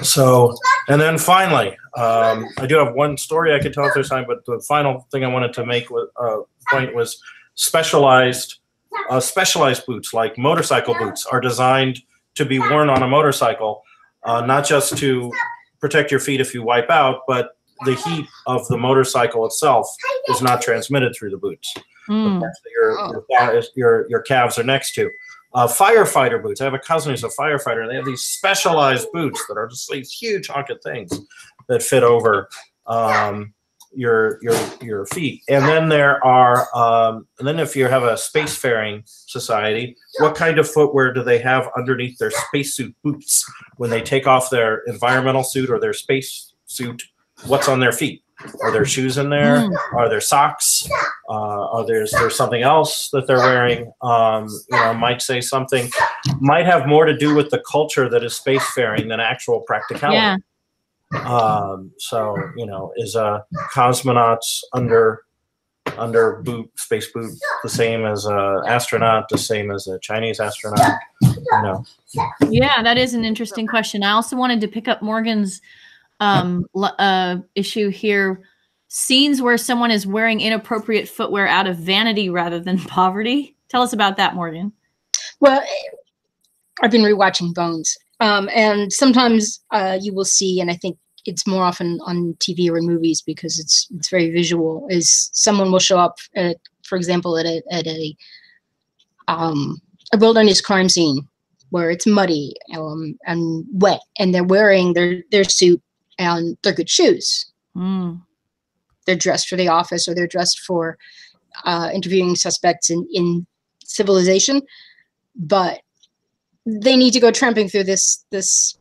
so, and then finally, um, I do have one story I could tell if there's time, but the final thing I wanted to make wa- uh, point was specialized, uh, specialized boots like motorcycle boots are designed to be worn on a motorcycle, uh, not just to protect your feet if you wipe out, but the heat of the motorcycle itself is not transmitted through the boots Mm. that your, your your your calves are next to. Uh, firefighter boots. I have a cousin who's a firefighter, and they have these specialized boots that are just these huge honking things that fit over um, your your your feet. And then there are, um, and then if you have a spacefaring society, what kind of footwear do they have underneath their spacesuit boots when they take off their environmental suit or their space suit? What's on their feet? Are there shoes in there? Mm. Are there socks? Uh, are there's there's something else that they're wearing? Um, you know, might say something, might have more to do with the culture that is spacefaring than actual practicality. Yeah. Um, so you know, is a cosmonauts under under boot space boot the same as a astronaut, the same as a Chinese astronaut? You know, Yeah, that is an interesting question. I also wanted to pick up Morgan's um, uh, issue here. Scenes where someone is wearing inappropriate footwear out of vanity rather than poverty. Tell us about that, Morgan. Well, I've been rewatching Bones, um, and sometimes uh, you will see, and I think it's more often on TV or in movies because it's it's very visual. Is someone will show up, at, for example, at a at a um, a wilderness crime scene where it's muddy um, and wet, and they're wearing their their suit and their good shoes. Mm. they're dressed for the office or they're dressed for uh, interviewing suspects in in civilization, but they need to go tramping through this this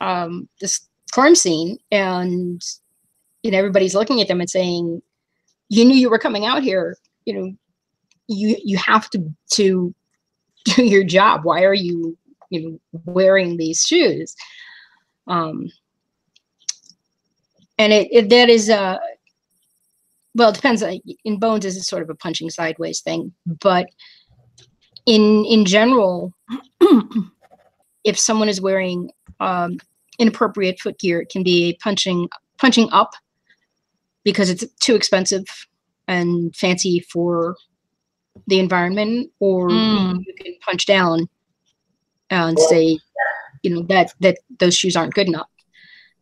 um, this crime scene, and you know everybody's looking at them and saying, "You knew you were coming out here. You know, you you have to to <laughs> do your job. Why are you you know wearing these shoes?" Um, and it, it that is uh well it depends in bones is sort of a punching sideways thing but in in general <clears throat> if someone is wearing um, inappropriate foot gear it can be punching punching up because it's too expensive and fancy for the environment or Mm. you can punch down and say you know that that those shoes aren't good enough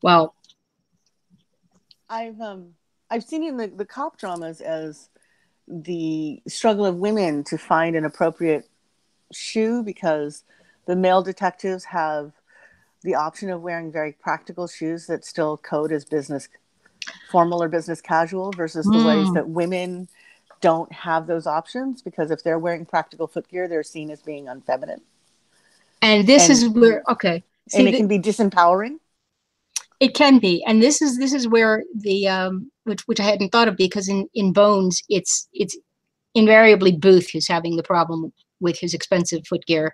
well I've um I've seen in the, the cop dramas as the struggle of women to find an appropriate shoe because the male detectives have the option of wearing very practical shoes that still code as business formal or business casual versus the ways Mm. that women don't have those options because if they're wearing practical footgear they're seen as being unfeminine. And this And- is where okay. See, and it the- can be disempowering. It can be, and this is this is where the um, which which I hadn't thought of because in in Bones it's it's invariably Booth who's having the problem with his expensive footgear,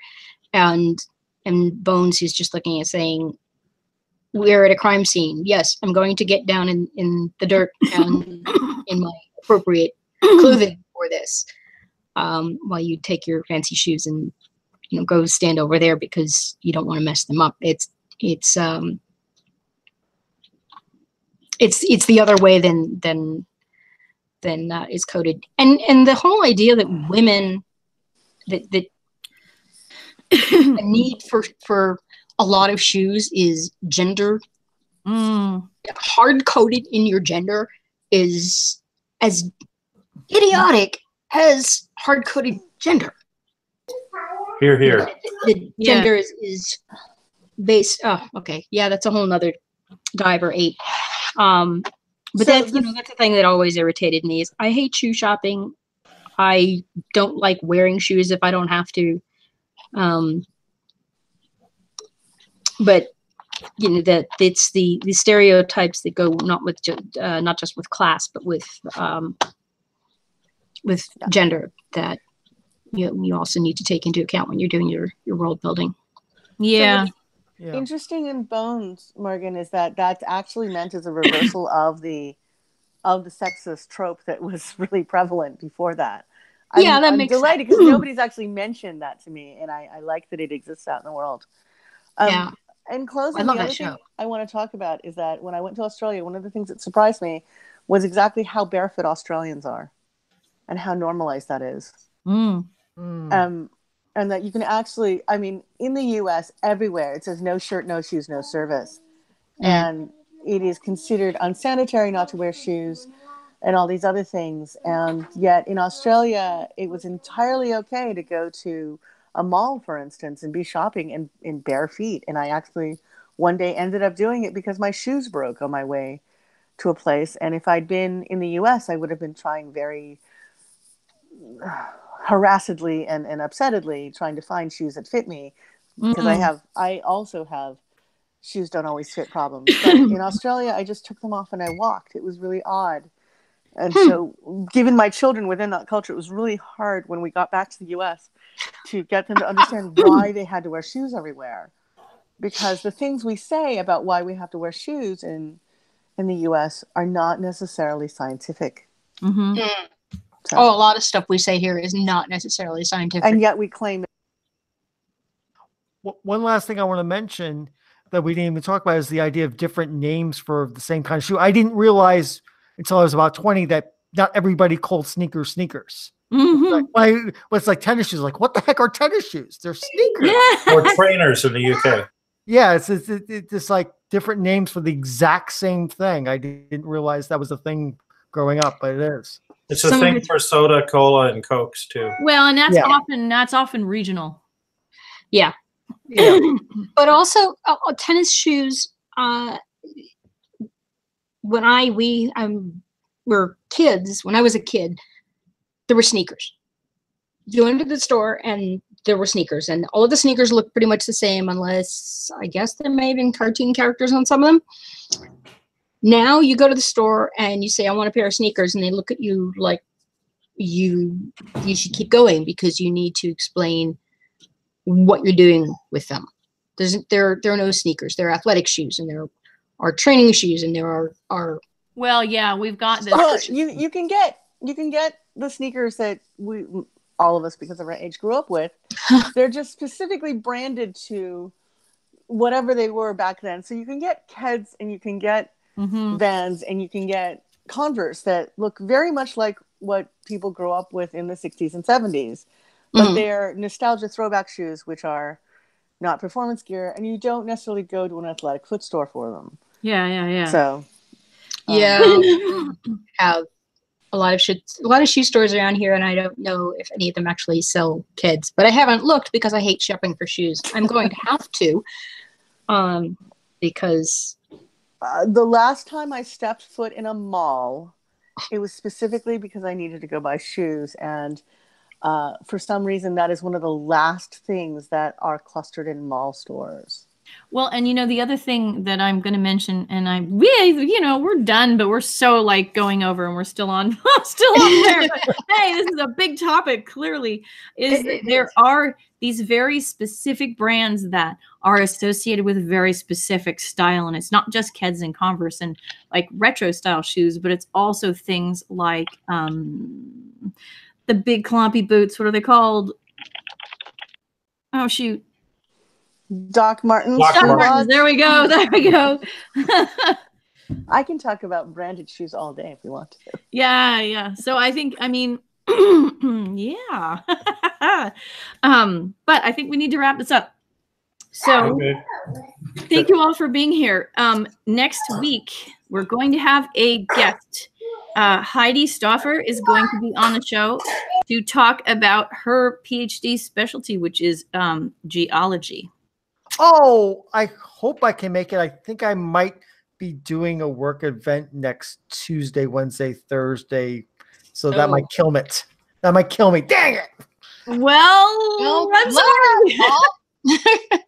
and and Bones is just looking at saying, "We're at a crime scene. Yes, I'm going to get down in in the dirt and in my appropriate clothing for this." Um, while you take your fancy shoes and you know go stand over there because you don't want to mess them up. It's it's um it's it's the other way than than than uh, is coded and and the whole idea that women that that a need for for a lot of shoes is gender Mm. hard coded in your gender is as idiotic as hard coded gender Here, here. the Yeah. gender is, is based oh okay yeah that's a whole nother dive or eight um but So that's you know that's the thing that always irritated me is i hate shoe shopping i don't like wearing shoes if i don't have to um but you know that it's the the stereotypes that go not with ju- uh, not just with class but with um with Yeah. gender that you, you also need to take into account when you're doing your your world building Yeah. Yeah. interesting in bones morgan is that that's actually meant as a reversal of the of the sexist trope that was <laughs> really prevalent before that I'm, Yeah, that I'm makes delighted <clears throat> because nobody's actually mentioned that to me and I, I like that it exists out in the world um, Yeah. in closing I love the that other thing show. i want to talk about is that when i went to australia one of the things that surprised me was exactly how barefoot australians are and how normalized that is Mm. Mm. um, and that you can actually i mean in the us everywhere it says no shirt no shoes no service Mm. and it is considered unsanitary not to wear shoes and all these other things. And yet in australia it was entirely okay to go to a mall for instance and be shopping in, in bare feet. And i actually one day ended up doing it because my shoes broke on my way to a place. And if i'd been in the us i would have been trying very <sighs> harassedly and, and upsettedly trying to find shoes that fit me. Because I Mm. have I also have shoes don't always fit problems. But in <coughs> Australia I just took them off and I walked. It was really odd. And so given my children within that culture, it was really hard when we got back to the US to get them to understand <coughs> why they had to wear shoes everywhere. Because the things we say about why we have to wear shoes in in the US are not necessarily scientific. Mhm. So- oh a lot of stuff we say here is not necessarily scientific and yet we claim W- One last thing I want to mention that we didn't even talk about is the idea of different names for the same kind of shoe. I didn't realize until I was about 20 that not everybody called sneakers sneakers. Mhm. Like, why well, it's like tennis shoes. Like, what the heck are tennis shoes? They're sneakers. Yeah. Or trainers in the UK. <laughs> Yeah, it's it's, it's it's just like different names for the exact same thing. I didn't realize that was a thing growing up, but it is. It's a Some thing for soda, cola, and cokes too. Well, and that's Yeah. often that's often regional. Yeah. <clears throat> but also uh, tennis shoes uh when i we um were kids, when I was a kid, there were sneakers. You entered the store and there were sneakers, and all of the sneakers looked pretty much the same, unless I guess there may have been cartoon characters on some of them. Now you go to the store and you say, I want a pair of sneakers, and they look at you like you you should keep going because you need to explain what you're doing with them. There's there there are no sneakers. There are athletic shoes and there are training shoes and there are are Well, yeah, we've got this. Well, you you can get you can get the sneakers that we all of us because of our age grew up with. <laughs> They're just specifically branded to whatever they were back then. So you can get Keds and you can get Mhm. Vans and you can get Converse that look very much like what people grew up with in the 60s and 70s. But Mhm. they're nostalgia throwback shoes which are not performance gear and you don't necessarily go to an athletic foot store for them. Yeah, yeah, yeah. So um, yeah <laughs> have a lot of shoe, a lot of shoe stores around here, and I don't know if any of them actually sell Keds. But I haven't looked because I hate shopping for shoes. I'm going to have to, um, because Uh, the last time I stepped foot in a mall, it was specifically because I needed to go buy shoes. And uh, for some reason, that is one of the last things that are clustered in mall stores. Well, and you know the other thing that I'm going to mention, and I we you know we're done, but we're so like going over, and we're still on <laughs> still on there. But, hey, this is a big topic. Clearly, is it there are these very specific brands that are associated with very specific style, and it's not just Keds and Converse and like retro style shoes, but it's also things like um the big clumpy boots. What are they called? Oh shoot. Doc Martens. Doc Doc Martens. Martens. There we go. <laughs> There we go. <laughs> I can talk about branded shoes all day if you want to. yeah, yeah. So I think, I mean, <clears throat> yeah. <laughs> um, but I think we need to wrap this up. So Okay. thank you all for being here. Um, next week we're going to have a guest. Uh, Heidi Stauffer is going to be on the show to talk about her PhD specialty, which is um, geology. Oh, I hope I can make it. I think I might be doing a work event next Tuesday, Wednesday, Thursday. So that might Oh. kill me. That might kill me. Dang it. Well, Well, I'm luck, sorry. <laughs>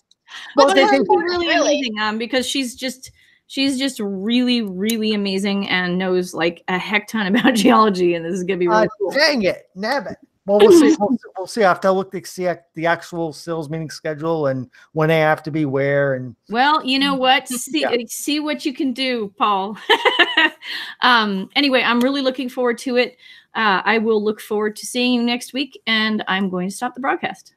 Well, Well, this they- would be really, Really? amazing um, because she's just she's just really, really amazing and knows like a heck ton about <laughs> geology, and this is gonna be really Uh, cool. Dang it. Nabbit. Well, we'll see. We'll, see- we'll see. I have to look to see the actual sales meeting schedule and when they have to be where. And Well, you know what? <laughs> See, Yeah. see what you can do, Paul. <laughs> um, anyway, I'm really looking forward to it. Uh, I will look forward to seeing you next week, and I'm going to stop the broadcast.